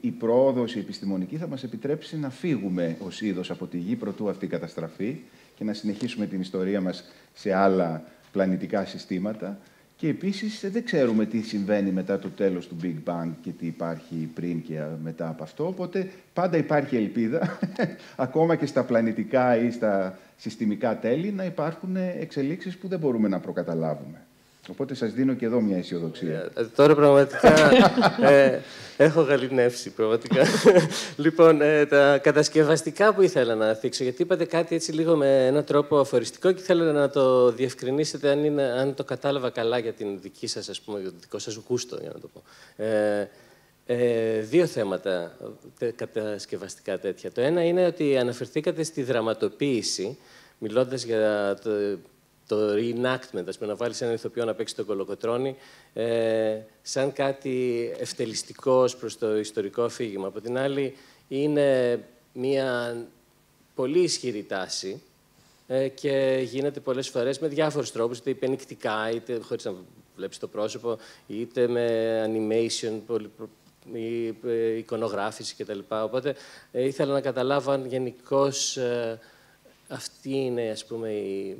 η πρόοδος η επιστημονική θα μας επιτρέψει να φύγουμε ως είδος από τη γη προτού αυτή η καταστραφή και να συνεχίσουμε την ιστορία μας σε άλλα πλανητικά συστήματα. Και επίσης δεν ξέρουμε τι συμβαίνει μετά το τέλος του Big Bang και τι υπάρχει πριν και μετά από αυτό. Οπότε πάντα υπάρχει ελπίδα, ακόμα και στα πλανητικά ή στα συστημικά τέλη, να υπάρχουν εξελίξεις που δεν μπορούμε να προκαταλάβουμε. Οπότε σας δίνω και εδώ μια αισιοδοξία. Ε, τώρα πραγματικά ε, έχω γαλινεύσει, πραγματικά. λοιπόν, ε, τα κατασκευαστικά που ήθελα να θίξω, γιατί είπατε κάτι έτσι λίγο με έναν τρόπο αφοριστικό και ήθελα να το διευκρινίσετε αν, είναι, αν το κατάλαβα καλά για την δική σας, ας πούμε, για το δικό σας γούστο, για να το πω. Ε, ε, δύο θέματα κατασκευαστικά τέτοια. Το ένα είναι ότι αναφερθήκατε στη δραματοποίηση, μιλώντας για το, το reenactment, ας πούμε, να βάλεις έναν ηθοποιό να παίξει τον κολοκοτρώνη, ε, σαν κάτι ευτελιστικό προς το ιστορικό αφήγημα. Από την άλλη, είναι μια πολύ ισχυρή τάση ε, και γίνεται πολλές φορές με διάφορους τρόπους, είτε υπενικτικά, είτε χωρίς να βλέπεις το πρόσωπο, είτε με animation, η ε, εικονογράφηση κτλ. Οπότε ε, ήθελα να καταλάβω αν γενικώς αυτή είναι ας πούμε, η,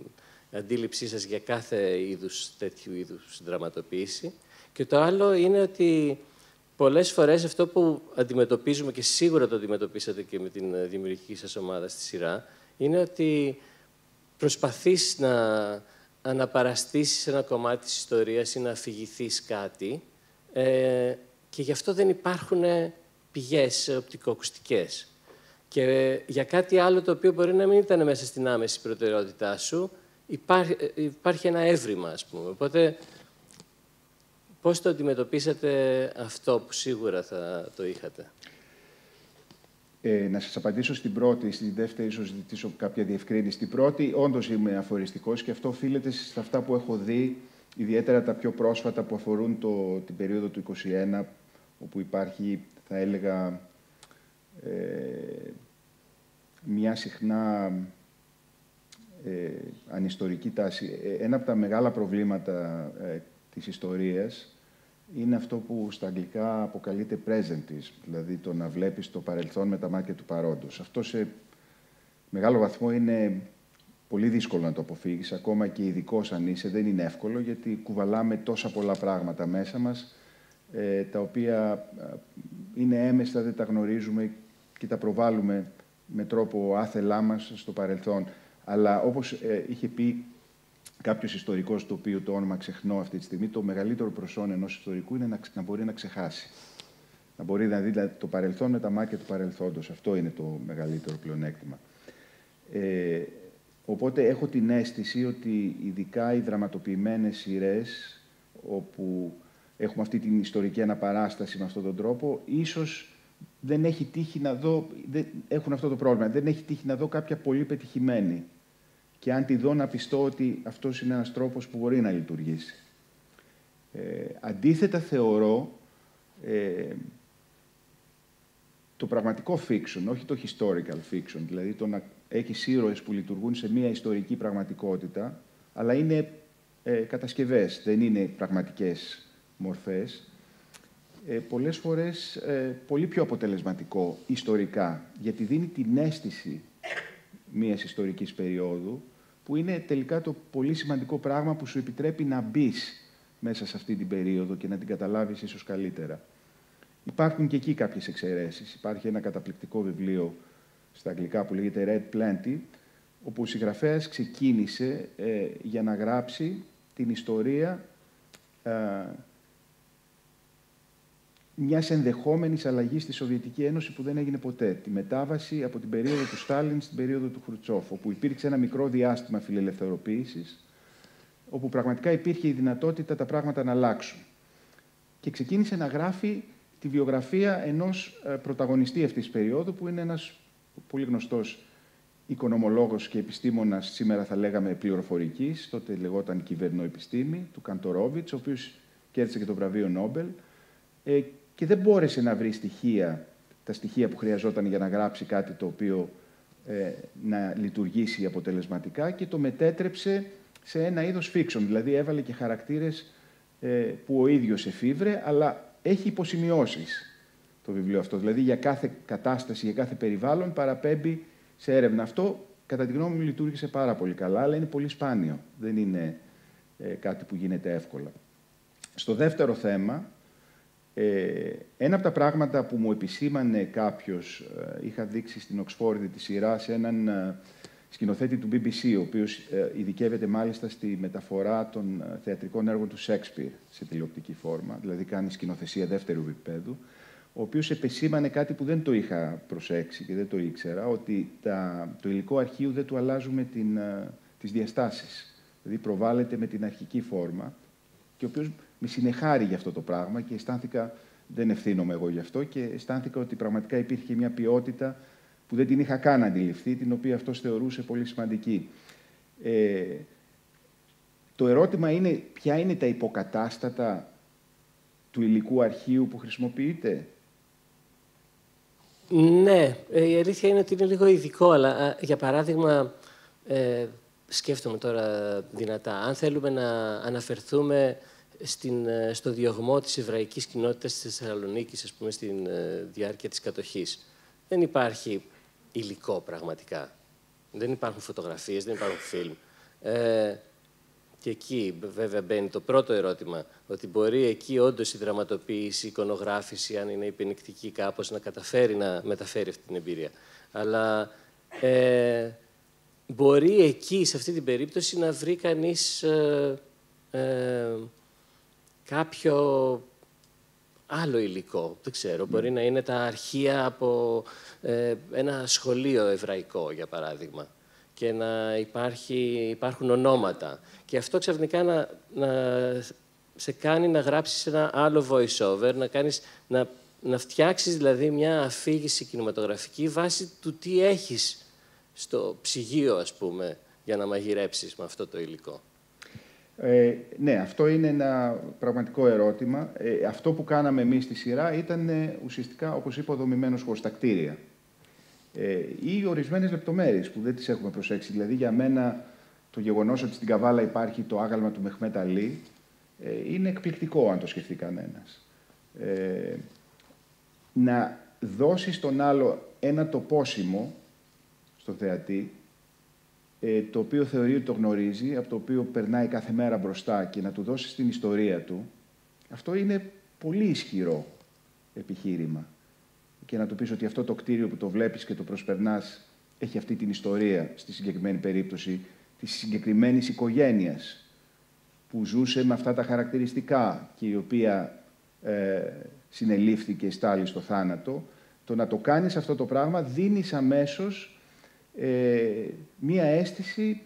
αντίληψή σας για κάθε είδους τέτοιου είδους δραματοποίηση. Και το άλλο είναι ότι πολλές φορές αυτό που αντιμετωπίζουμε και σίγουρα το αντιμετωπίσατε και με την δημιουργική σας ομάδα στη σειρά, είναι ότι προσπαθείς να αναπαραστήσεις ένα κομμάτι της ιστορίας ή να αφηγηθείς κάτι ε, και γι' αυτό δεν υπάρχουν πηγές οπτικοακουστικές. Και για κάτι άλλο το οποίο μπορεί να μην ήταν μέσα στην άμεση προτεραιότητά σου, υπάρχει, υπάρχει ένα έβριμα, ας πούμε. Οπότε, πώς το αντιμετωπίσατε αυτό που σίγουρα θα το είχατε; Ε, να σας απαντήσω στην πρώτη, στην δεύτερη ίσως ζητήσω κάποια διευκρίνηση. Στην πρώτη, όντως είμαι αφοριστικός και αυτό οφείλεται σε αυτά που έχω δει, ιδιαίτερα τα πιο πρόσφατα που αφορούν το, την περίοδο του 2021, όπου υπάρχει, θα έλεγα, ε, μια συχνά ε, ανιστορική τάση. Ε, ένα από τα μεγάλα προβλήματα ε, της ιστορίας είναι αυτό που στα αγγλικά αποκαλείται presentism, δηλαδή το να βλέπεις το παρελθόν με τα μάτια του παρόντος. Αυτό σε μεγάλο βαθμό είναι πολύ δύσκολο να το αποφύγεις, ακόμα και ειδικό αν είσαι, δεν είναι εύκολο, γιατί κουβαλάμε τόσα πολλά πράγματα μέσα μας, ε, τα οποία είναι έμεστα, δεν τα γνωρίζουμε και τα προβάλλουμε με τρόπο άθελά μας στο παρελθόν. Αλλά όπως ε, είχε πει κάποιος ιστορικός, το οποίο το όνομα ξεχνώ αυτή τη στιγμή, το μεγαλύτερο προσόν ενός ιστορικού είναι να, να μπορεί να ξεχάσει. Να μπορεί να δει δηλαδή, το παρελθόν με τα μάτια του παρελθόντος. Αυτό είναι το μεγαλύτερο πλεονέκτημα. Ε, οπότε έχω την αίσθηση ότι ειδικά οι δραματοποιημένες σειρές όπου έχουμε αυτή την ιστορική αναπαράσταση με αυτόν τον τρόπο, ίσως δεν έχει τύχει να δω, δεν, έχουν αυτό το πρόβλημα, δεν έχει τύχει να δω κάποια πολύ πετυχημένη. Και αν τη δω να πιστώ ότι αυτός είναι ένας τρόπος που μπορεί να λειτουργήσει. Ε, αντίθετα θεωρώ ε, το πραγματικό fiction, όχι το historical fiction, δηλαδή το να έχεις ήρωες που λειτουργούν σε μια ιστορική πραγματικότητα, αλλά είναι ε, κατασκευές, δεν είναι πραγματικές μορφές, ε, πολλές φορές ε, πολύ πιο αποτελεσματικό ιστορικά, γιατί δίνει την αίσθηση μιας ιστορικής περίοδου, που είναι τελικά το πολύ σημαντικό πράγμα που σου επιτρέπει να μπεις μέσα σε αυτή την περίοδο και να την καταλάβεις ίσως καλύτερα. Υπάρχουν και εκεί κάποιες εξαιρέσεις. Υπάρχει ένα καταπληκτικό βιβλίο στα αγγλικά που λέγεται Red Plenty, όπου ο συγγραφέας ξεκίνησε ε, για να γράψει την ιστορία ε, μιας ενδεχόμενης αλλαγής στη Σοβιετική Ένωση που δεν έγινε ποτέ. Τη μετάβαση από την περίοδο του Στάλιν στην περίοδο του Χρουτσόφ, όπου υπήρξε ένα μικρό διάστημα φιλελευθερωποίησης, όπου πραγματικά υπήρχε η δυνατότητα τα πράγματα να αλλάξουν. Και ξεκίνησε να γράφει τη βιογραφία ενός ε, πρωταγωνιστή αυτής της περίοδου, που είναι ένας πολύ γνωστός οικονομολόγος και επιστήμονας, σήμερα θα λέγαμε πληροφορικής, τότε λεγόταν κυβερνοεπιστήμη, του Καντορόβιτς, ο οποίος κέρδισε και το βραβείο Νόμπελ, ε, και δεν μπόρεσε να βρει στοιχεία, τα στοιχεία που χρειαζόταν για να γράψει κάτι το οποίο ε, να λειτουργήσει αποτελεσματικά και το μετέτρεψε σε ένα είδος fiction. Δηλαδή έβαλε και χαρακτήρες ε, που ο ίδιος εφήβρε, αλλά έχει υποσημειώσεις το βιβλίο αυτό. Δηλαδή για κάθε κατάσταση, για κάθε περιβάλλον παραπέμπει σε έρευνα. Αυτό κατά τη γνώμη μου λειτουργήσε πάρα πολύ καλά, αλλά είναι πολύ σπάνιο. Δεν είναι ε, κάτι που γίνεται εύκολα. Στο δεύτερο θέμα, ε, ένα από τα πράγματα που μου επισήμανε κάποιος, ε, είχα δείξει στην Οξφόρδη τη σειρά σε έναν ε, σκηνοθέτη του BBC, ο οποίος ε, ειδικεύεται μάλιστα στη μεταφορά των θεατρικών έργων του Σέξπιρ σε τηλεοπτική φόρμα, δηλαδή κάνει σκηνοθεσία δεύτερου επίπεδου, ο οποίος επισήμανε κάτι που δεν το είχα προσέξει και δεν το ήξερα, ότι τα, το υλικό αρχείου δεν του αλλάζουμε την, τις διαστάσεις. Δηλαδή προβάλλεται με την αρχική φόρμα και ο οποίος με συνεχάρει για αυτό το πράγμα και αισθάνθηκα, δεν ευθύνομαι εγώ γι' αυτό και αισθάνθηκα ότι πραγματικά υπήρχε μια ποιότητα που δεν την είχα καν αντιληφθεί, την οποία αυτός θεωρούσε πολύ σημαντική. Ε, το ερώτημα είναι ποια είναι τα υποκατάστατα του υλικού αρχείου που χρησιμοποιείτε; Ναι, ε, η αλήθεια είναι ότι είναι λίγο ειδικό, αλλά για παράδειγμα, ε, σκέφτομαι τώρα δυνατά, αν θέλουμε να αναφερθούμε στην, ε, στο διωγμό της εβραϊκής κοινότητας της Θεσσαλονίκης, ας πούμε, στην ε, διάρκεια της κατοχής. Δεν υπάρχει υλικό πραγματικά. Δεν υπάρχουν φωτογραφίες, δεν υπάρχουν φιλμ. Ε, και εκεί βέβαια μπαίνει το πρώτο ερώτημα, ότι μπορεί εκεί όντως η δραματοποίηση, η εικονογράφηση, αν είναι υπενικτική κάπως, να καταφέρει να μεταφέρει αυτή την εμπειρία. Αλλά ε, μπορεί εκεί, σε αυτή την περίπτωση, να βρει κανείς ε, κάποιο άλλο υλικό. Δεν ξέρω, μπορεί να είναι τα αρχεία από ε, ένα σχολείο εβραϊκό, για παράδειγμα. Και να υπάρχει, υπάρχουν ονόματα. Και αυτό ξαφνικά να, να σε κάνει να γράψεις ένα άλλο voice-over, να, κάνεις, να, να φτιάξεις δηλαδή μια αφήγηση κινηματογραφική βάσει του τι έχεις στο ψυγείο, ας πούμε, για να μαγειρέψεις με αυτό το υλικό. Ε, ναι, αυτό είναι ένα πραγματικό ερώτημα. Ε, αυτό που κάναμε εμείς στη σειρά ήταν ε, ουσιαστικά, όπως είπα, δομημένος χώρο στα κτίρια. Ε, ή ορισμένες λεπτομέρειες που δεν τις έχουμε προσέξει. Δηλαδή, για μένα, το γεγονός ότι στην Καβάλα υπάρχει το άγαλμα του Μεχμέτα Λί ε, είναι εκπληκτικό, αν το σκεφτεί κανένας. Ε, να δώσεις στον άλλο ένα τοπόσιμο στο θεατή ε, το οποίο θεωρεί ότι το γνωρίζει, από το οποίο περνάει κάθε μέρα μπροστά και να του δώσει την ιστορία του, αυτό είναι πολύ ισχυρό επιχείρημα. Και να του πεις ότι αυτό το κτίριο που το βλέπεις και το προσπερνάς έχει αυτή την ιστορία, στη συγκεκριμένη περίπτωση, της συγκεκριμένης οικογένειας που ζούσε με αυτά τα χαρακτηριστικά και η οποία ε, συνελήφθηκε στάλει στο θάνατο, το να το κάνεις αυτό το πράγμα δίνεις αμέσως ε, μία αίσθηση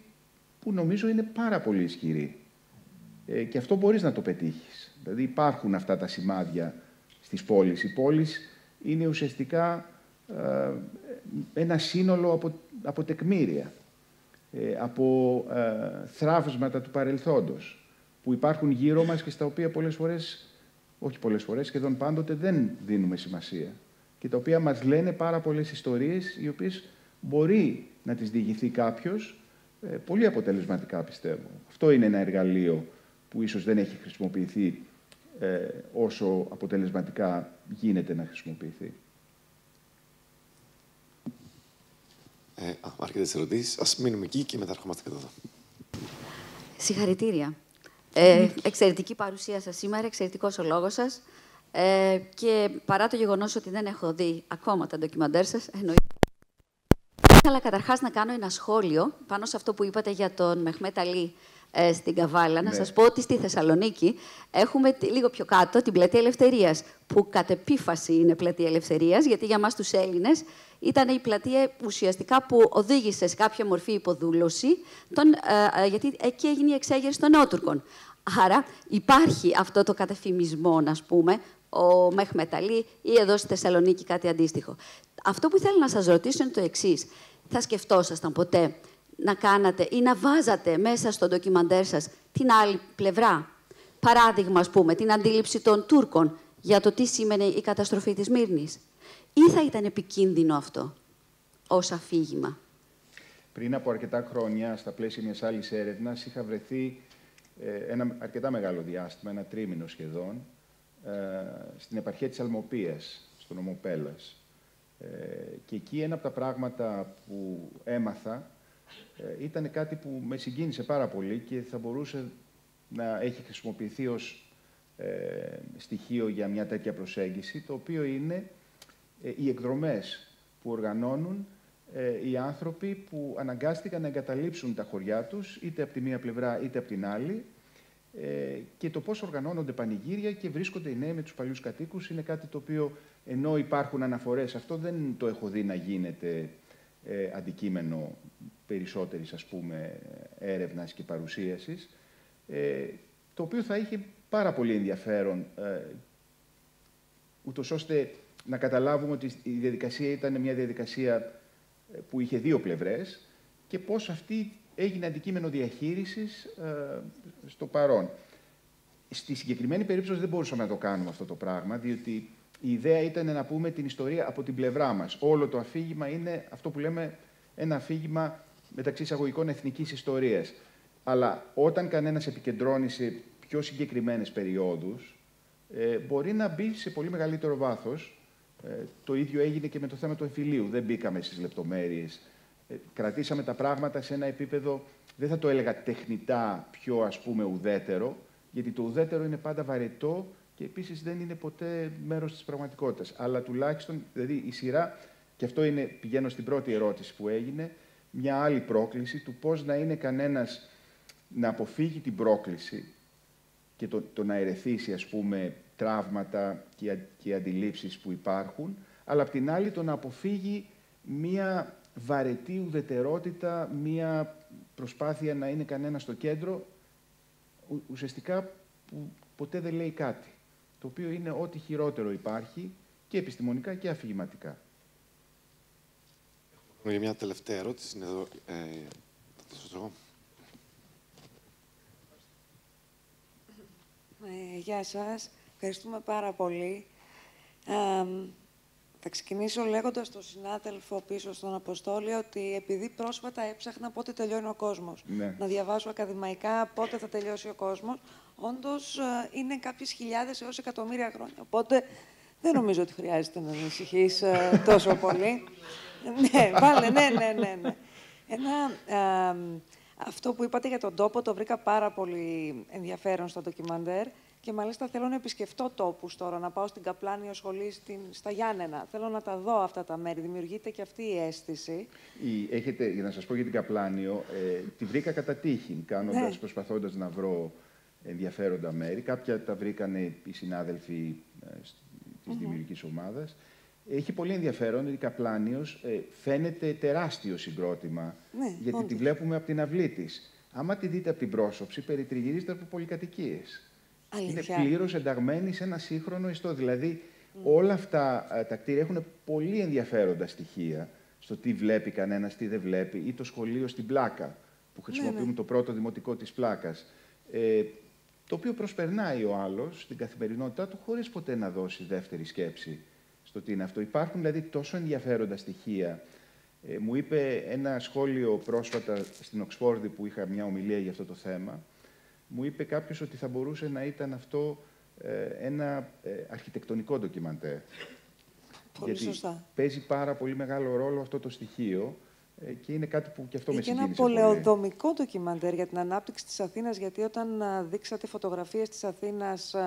που νομίζω είναι πάρα πολύ ισχυρή. Ε, και αυτό μπορείς να το πετύχεις. Δηλαδή υπάρχουν αυτά τα σημάδια στις πόλεις. Οι πόλεις είναι ουσιαστικά ε, ένα σύνολο από, από τεκμήρια, ε, από ε, θράψματα του παρελθόντος, που υπάρχουν γύρω μας και στα οποία πολλές φορές, όχι πολλές φορές, σχεδόν πάντοτε δεν δίνουμε σημασία. Και τα οποία μας λένε πάρα πολλές ιστορίες, οι οποίες μπορεί να τις διηγηθεί κάποιος ε, πολύ αποτελεσματικά, πιστεύω. Αυτό είναι ένα εργαλείο που ίσως δεν έχει χρησιμοποιηθεί ε, όσο αποτελεσματικά γίνεται να χρησιμοποιηθεί. Ε, αρκετές ερωτήσεις. Ας μείνουμε εκεί και μετά ερχόμαστε εδώ. Συγχαρητήρια. Ε, εξαιρετική παρουσία σας σήμερα, εξαιρετικός ο λόγος σας. Ε, και παρά το γεγονός ότι δεν έχω δει ακόμα τα ντοκιμαντέρ σας, εννοείται ήθελα καταρχάς να κάνω ένα σχόλιο πάνω σε αυτό που είπατε για τον Μεχμέτ Αλή ε, στην Καβάλα. Να ναι. σας πω ότι στη Θεσσαλονίκη έχουμε λίγο πιο κάτω την Πλατεία Ελευθερίας, που κατ' επίφαση είναι Πλατεία Ελευθερίας, γιατί για μας τους Έλληνες ήταν η πλατεία ουσιαστικά που οδήγησε σε κάποια μορφή υποδούλωση, τον, ε, ε, γιατί εκεί έγινε η εξέγερση των Νεότουρκων. Άρα υπάρχει αυτό το κατεφημισμό, να πούμε, ο Μεχμεταλή ή εδώ στη Θεσσαλονίκη κάτι αντίστοιχο. Αυτό που θέλω να σας ρωτήσω είναι το εξής θα σκεφτόσασταν ποτέ να κάνατε ή να βάζατε μέσα στο ντοκιμαντέρ σας την άλλη πλευρά. Παράδειγμα, ας πούμε, την αντίληψη των Τούρκων για το τι σήμαινε η καταστροφή της Μύρνης. Ή θα ήταν επικίνδυνο αυτό ως αφήγημα; Πριν από αρκετά χρόνια, στα πλαίσια μιας άλλης έρευνας, είχα βρεθεί ε, ένα αρκετά μεγάλο διάστημα, ένα τρίμηνο σχεδόν, ε, στην επαρχία της Αλμοπίας, στον Ομοπέλας. Ε, και εκεί ένα από τα πράγματα που έμαθα ε, ήταν κάτι που με συγκίνησε πάρα πολύ και θα μπορούσε να έχει χρησιμοποιηθεί ως ε, στοιχείο για μια τέτοια προσέγγιση, το οποίο είναι οι εκδρομές που οργανώνουν οι άνθρωποι που αναγκάστηκαν να εγκαταλείψουν τα χωριά τους, είτε από τη μία πλευρά είτε από την άλλη, και το πώς οργανώνονται πανηγύρια και βρίσκονται οι νέοι με τους παλιούς κατοίκους είναι κάτι το οποίο ενώ υπάρχουν αναφορές, αυτό δεν το έχω δει να γίνεται ε, αντικείμενο περισσότερης ας πούμε έρευνας και παρουσίασης, ε, το οποίο θα είχε πάρα πολύ ενδιαφέρον, ε, ούτως ώστε να καταλάβουμε ότι η διαδικασία ήταν μια διαδικασία ε, που είχε δύο πλευρές και πώς αυτή έγινε αντικείμενο διαχείρισης ε, στο παρόν. Στη συγκεκριμένη περίπτωση δεν μπορούσαμε να το κάνουμε αυτό το πράγμα, διότι η ιδέα ήταν να πούμε την ιστορία από την πλευρά μας. Όλο το αφήγημα είναι αυτό που λέμε ένα αφήγημα μεταξύ εισαγωγικών εθνικής ιστορίας. Αλλά όταν κανένας επικεντρώνει σε πιο συγκεκριμένες περιόδους, ε, μπορεί να μπει σε πολύ μεγαλύτερο βάθος. Ε, το ίδιο έγινε και με το θέμα του εμφυλίου. Δεν μπήκαμε στις λεπτομέρειες. Ε, κρατήσαμε τα πράγματα σε ένα επίπεδο, δεν θα το έλεγα τεχνητά πιο ας πούμε ουδέτερο, γιατί το ουδέτερο είναι πάντα βαρετό και επίσης δεν είναι ποτέ μέρος της πραγματικότητας. Αλλά τουλάχιστον, δηλαδή η σειρά, και αυτό είναι, πηγαίνω στην πρώτη ερώτηση που έγινε, μια άλλη πρόκληση του πώς να είναι κανένας να αποφύγει την πρόκληση και το, το να ερεθίσει, ας πούμε, τραύματα και, και αντιλήψεις που υπάρχουν, αλλά απ' την άλλη το να αποφύγει μία βαρετή ουδετερότητα, μία προσπάθεια να είναι κανένα στο κέντρο, ουσιαστικά που ποτέ δεν λέει κάτι. Το οποίο είναι ό,τι χειρότερο υπάρχει και επιστημονικά και αφηγηματικά. Έχουμε για μια τελευταία ερώτηση. Είναι εδώ. Ε, ε, γεια σας. Ευχαριστούμε πάρα πολύ. Ε, θα ξεκινήσω λέγοντας στον συνάδελφο πίσω στον Αποστόλη ότι επειδή πρόσφατα έψαχνα πότε τελειώνει ο κόσμος. Ναι. Να διαβάσω ακαδημαϊκά πότε θα τελειώσει ο κόσμος. Όντως ε, είναι κάποιες χιλιάδες έως εκατομμύρια χρόνια. Οπότε δεν νομίζω ότι χρειάζεται να ανησυχείς ε, τόσο πολύ. ναι, βάλε, ναι, ναι, ναι. ναι. Ένα, ε, αυτό που είπατε για τον τόπο το βρήκα πάρα πολύ ενδιαφέρον στο ντοκιμαντέρ. Και μάλιστα θέλω να επισκεφτώ τόπους τώρα, να πάω στην Καπλάνια σχολή στην, στα Γιάννενα. Θέλω να τα δω αυτά τα μέρη. Δημιουργείται και αυτή η αίσθηση. Η, έχετε, για να σας πω για την Καπλάνιο, ε, τη βρήκα κατά τύχη, κάνοντας, Ναι. προσπαθώντας να βρω ενδιαφέροντα μέρη. Κάποια τα βρήκανε οι συνάδελφοι ε, της Μμμ. δημιουργικής ομάδας. Έχει πολύ ενδιαφέρον ότι η Καπλάνιος ε, φαίνεται τεράστιο συγκρότημα, Ναι, γιατί τη όντως. βλέπουμε από την αυλή της. Άμα τη δείτε από την πρόσωψη, περιτριγυρίζεται από πολυκατοικίες. Είναι Αλήθεια. πλήρως ενταγμένη σε ένα σύγχρονο ιστό. Δηλαδή, όλα αυτά ε, τα κτίρια έχουν πολύ ενδιαφέροντα στοιχεία στο τι βλέπει κανένας, τι δεν βλέπει, ή το σχολείο στην πλάκα, που χρησιμοποιούμε ναι. το πρώτο δημοτικό της πλάκας. Ε, το οποίο προσπερνάει ο άλλος στην καθημερινότητά του χωρίς ποτέ να δώσει δεύτερη σκέψη στο τι είναι αυτό. Υπάρχουν δηλαδή τόσο ενδιαφέροντα στοιχεία. Ε, μου είπε ένα σχόλιο πρόσφατα στην Οξφόρδη που είχα μια ομιλία για αυτό το θέμα. Μου είπε κάποιος ότι θα μπορούσε να ήταν αυτό ε, ένα ε, αρχιτεκτονικό ντοκιμαντέρ. Πολύ Γιατί σωστά. παίζει πάρα πολύ μεγάλο ρόλο αυτό το στοιχείο ε, και είναι κάτι που και αυτό με και ένα συγκίνησε πολύ. πολεοδομικό ντοκιμαντέρ για την ανάπτυξη της Αθήνας, γιατί όταν α, δείξατε φωτογραφίες της Αθήνας, α,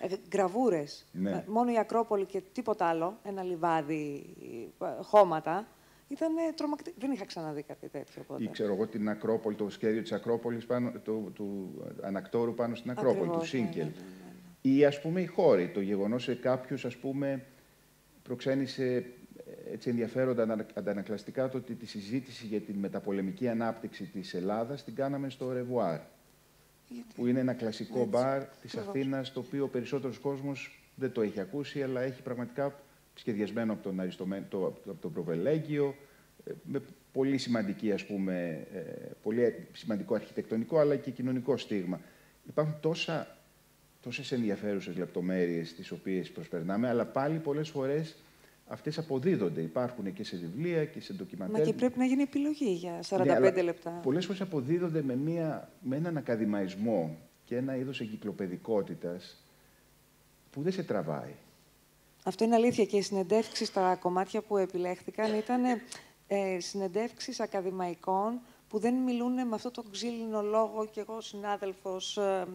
ε, γραβούρες, Ναι. ε, μόνο η Ακρόπολη και τίποτα άλλο, ένα λιβάδι, ε, χώματα, ήταν τρομακτικό. Δεν είχα ξαναδεί κάτι τέτοιο ποτέ. Ή ξέρω εγώ την Ακρόπολη, το σχέδιο της Ακρόπολης, πάνω, του, του ανακτόρου πάνω στην Ακρόπολη, Ακριβώς, του ναι, Σίνκελ. ναι, Ή ας πούμε οι χώροι, το γεγονός σε κάποιους ας πούμε προξένησε ε, έτσι ενδιαφέροντα ανα- αντανακλαστικά το ότι τη συζήτηση για την μεταπολεμική ανάπτυξη της Ελλάδας την κάναμε στο Au Revoir. Που είναι ένα κλασικό Έτσι, μπαρ της ακριβώς. Αθήνας, το οποίο ο περισσότερος κόσμος δεν το έχει ακούσει, αλλά έχει πραγματικά σχεδιασμένο από τον, Αριστομέ... το, από τον Προβελέγγιο, ε, με πολύ σημαντική, ας πούμε, ε, πολύ σημαντικό αρχιτεκτονικό, αλλά και κοινωνικό στίγμα. Υπάρχουν τόσα, τόσες ενδιαφέρουσες λεπτομέρειες τις οποίες προσπερνάμε, αλλά πάλι πολλές φορές αυτές αποδίδονται. Υπάρχουν και σε βιβλία και σε ντοκιμαντέρ. Μα και πρέπει να γίνει επιλογή για 45 Ναι, αλλά λεπτά. Πολλές φορές αποδίδονται με, μια, με έναν ακαδημαϊσμό και ένα είδος εγκυκλοπαιδικότητας που δεν σε τραβάει. Αυτό είναι αλήθεια και οι συνεντεύξεις στα κομμάτια που επιλέχθηκαν ήταν ε, συνεντεύξεις ακαδημαϊκών που δεν μιλούν με αυτό το ξύλινο λόγο και εγώ συνάδελφος. ε,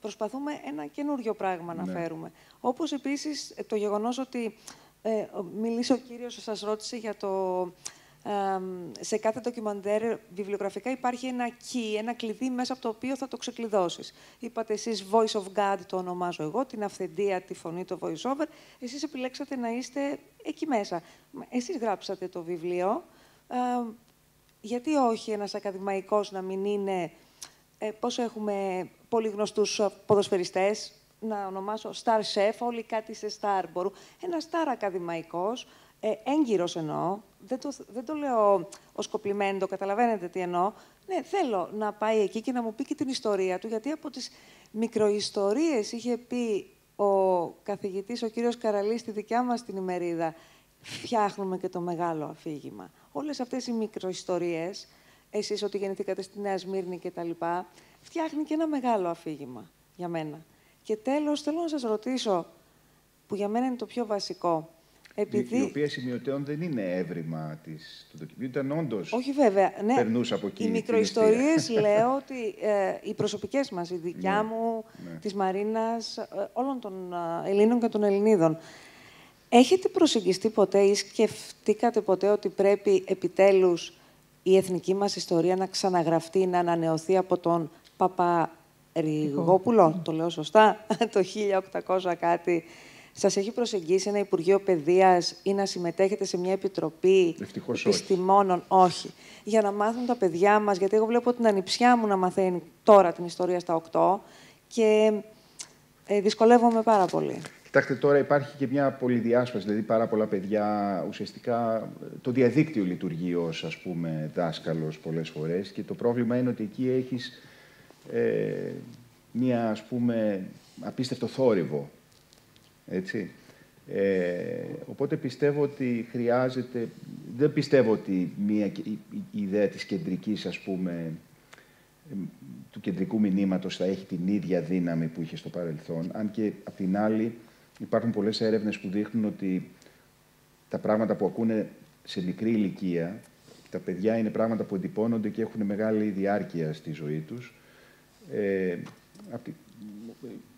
προσπαθούμε ένα καινούριο πράγμα να Ναι. φέρουμε. Όπως επίσης ε, το γεγονός ότι ε, ο- μίλησε ο κύριος, σας ρώτησε για το... ε, σε κάθε ντοκιμαντέρ βιβλιογραφικά υπάρχει ένα key, ένα κλειδί μέσα από το οποίο θα το ξεκλειδώσεις. Είπατε εσείς voice of God το ονομάζω εγώ, την αυθεντία, τη φωνή, το voice over. Εσείς επιλέξατε να είστε εκεί μέσα. Μα Εσείς γράψατε το βιβλίο. Ε, γιατί όχι ένας ακαδημαϊκός να μην είναι, ε, πώς έχουμε πολύ γνωστούς ε, ποδοσφαιριστές, να ονομάσω star chef, όλοι κάτι σε star μπορούν. Ένας star ακαδημαϊκός, ε, έγκυρος εννοώ, δεν το, δεν το λέω ως κοπλιμέντο, καταλαβαίνετε τι εννοώ. Ναι, θέλω να πάει εκεί και να μου πει και την ιστορία του, γιατί από τις μικροϊστορίες είχε πει ο καθηγητής, ο κύριος Καραλής, στη δικιά μας την ημερίδα, φτιάχνουμε και το μεγάλο αφήγημα. Όλες αυτές οι μικροϊστορίες, εσείς ότι γεννηθήκατε στη Νέα Σμύρνη και τα λοιπά, φτιάχνει και ένα μεγάλο αφήγημα για μένα. Και τέλος, θέλω να σας ρωτήσω, που για μένα είναι το πιο βασικό. Επειδή... Η οποία σημειωτέων δεν είναι έβριμα της, του ντοκιμαντέρ, ήταν όντως Όχι βέβαια, ναι. περνούσε από εκεί. Οι την μικροϊστορίες αιστεία. λέω ότι ε, οι προσωπικές μας, η δικιά Ναι, μου, ναι. της Μαρίνας, ε, όλων των ε, Ελλήνων και των Ελληνίδων. Έχετε προσεγγιστεί ποτέ ή σκεφτήκατε ποτέ ότι πρέπει επιτέλους η εθνική μας ιστορία να ξαναγραφτεί, να ανανεωθεί από τον Παπα Ριγόπουλο, το λέω σωστά, το 1800 κάτι, σας έχει προσεγγίσει ένα Υπουργείο Παιδείας ή να συμμετέχετε σε μια επιτροπή Ευτυχώς επιστημόνων, όχι. Για να μάθουν τα παιδιά μας, γιατί εγώ βλέπω την ανιψιά μου να μαθαίνει τώρα την ιστορία στα 8 και ε, δυσκολεύομαι πάρα πολύ. Κοιτάξτε, τώρα υπάρχει και μια πολυδιάσπαση, δηλαδή πάρα πολλά παιδιά, ουσιαστικά το διαδίκτυο λειτουργεί ως, ας πούμε, δάσκαλος πολλές φορές και το πρόβλημα είναι ότι εκεί έχεις ε, μια, ας πούμε, απίστευτο θόρυβο, έτσι. Ε, οπότε πιστεύω ότι χρειάζεται, δεν πιστεύω ότι μια, η, η ιδέα της κεντρικής, ας πούμε, του κεντρικού μηνύματος θα έχει την ίδια δύναμη που είχε στο παρελθόν, αν και απ' την άλλη υπάρχουν πολλές έρευνες που δείχνουν ότι τα πράγματα που ακούνε σε μικρή ηλικία, τα παιδιά είναι πράγματα που εντυπώνονται και έχουν μεγάλη διάρκεια στη ζωή τους. Ε,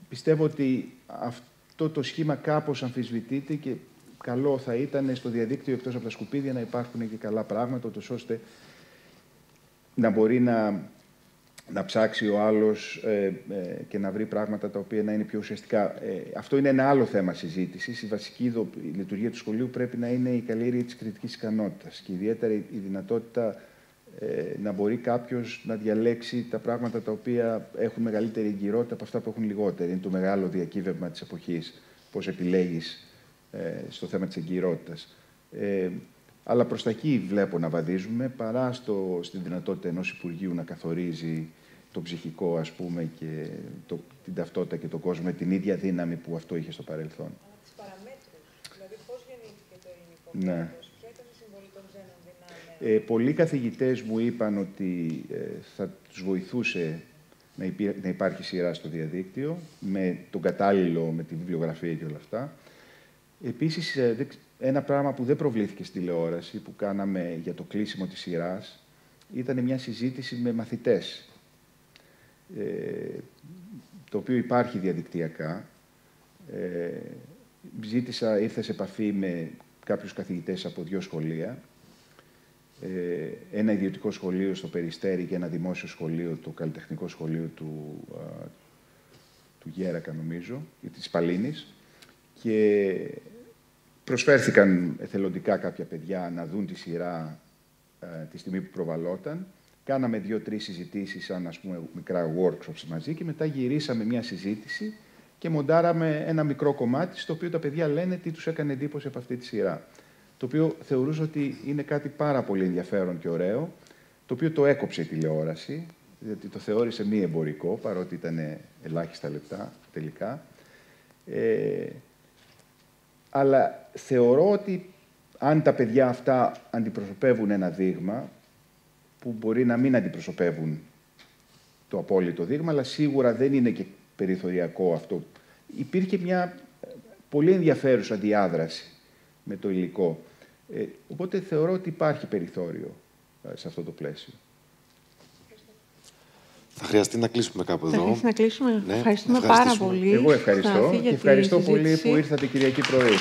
πιστεύω ότι αυτό το σχήμα κάπως αμφισβητείται και καλό θα ήταν στο διαδίκτυο εκτός από τα σκουπίδια να υπάρχουν και καλά πράγματα, ώστε να μπορεί να να ψάξει ο άλλος ε, ε, και να βρει πράγματα τα οποία να είναι πιο ουσιαστικά. Ε, αυτό είναι ένα άλλο θέμα συζήτησης. Η βασική λειτουργία του σχολείου πρέπει να είναι η καλλιέργεια της κριτικής ικανότητας και ιδιαίτερα η, δυνατότητα να μπορεί κάποιος να διαλέξει τα πράγματα τα οποία έχουν μεγαλύτερη εγκυρότητα από αυτά που έχουν λιγότερη. Είναι το μεγάλο διακύβευμα της εποχής, πώς επιλέγεις στο θέμα της εγκυρότητας. Αλλά προς τα εκεί βλέπω να βαδίζουμε, παρά στο, στην δυνατότητα ενός Υπουργείου να καθορίζει το ψυχικό, ας πούμε, και το, την ταυτότητα και τον κόσμο με την ίδια δύναμη που αυτό είχε στο παρελθόν. Αλλά τις παραμέτρους, δηλαδή πώς γεννήθηκε το ελληνικό ναι. ποια ήταν η συμβολή των ξένων δυνάμεων. Ε, πολλοί καθηγητές μου είπαν ότι ε, θα τους βοηθούσε να, να υπάρχει σειρά στο διαδίκτυο, με τον κατάλληλο, με τη βιβλιογραφία και όλα αυτά. Επίσης, ε, ένα πράγμα που δεν προβλήθηκε στη τηλεόραση, που κάναμε για το κλείσιμο της σειράς, ήταν μια συζήτηση με μαθητές, ε, το οποίο υπάρχει διαδικτυακά. Ε, ζήτησα, ήρθα σε επαφή με κάποιους καθηγητές από δύο σχολεία, ε, ένα ιδιωτικό σχολείο στο Περιστέρι και ένα δημόσιο σχολείο, το καλλιτεχνικό σχολείο του, του Γέρακα, νομίζω, ή της Παλίνης. Και Προσφέρθηκαν εθελοντικά κάποια παιδιά να δουν τη σειρά ε, τη στιγμή που προβαλόταν. Κάναμε δύο-τρεις συζητήσεις, σαν ας πούμε μικρά workshops μαζί και μετά γυρίσαμε μια συζήτηση και μοντάραμε ένα μικρό κομμάτι στο οποίο τα παιδιά λένε τι τους έκανε εντύπωση από αυτή τη σειρά. Το οποίο θεωρούσα ότι είναι κάτι πάρα πολύ ενδιαφέρον και ωραίο, το οποίο το έκοψε η τηλεόραση, γιατί το θεώρησε μη εμπορικό, παρότι ήταν ελάχιστα λεπτά τελικά. Ε, αλλά θεωρώ ότι αν τα παιδιά αυτά αντιπροσωπεύουν ένα δείγμα, που μπορεί να μην αντιπροσωπεύουν το απόλυτο δείγμα, αλλά σίγουρα δεν είναι και περιθωριακό αυτό. Υπήρχε μια πολύ ενδιαφέρουσα διάδραση με το υλικό. Ε, οπότε θεωρώ ότι υπάρχει περιθώριο ε, σε αυτό το πλαίσιο. Θα χρειαστεί να κλείσουμε κάπου εδώ. Θα χρειαστεί να κλείσουμε. Ναι, Ευχαριστούμε πάρα πολύ. Εγώ ευχαριστώ και ευχαριστώ πολύ που ήρθατε Κυριακή πρωί.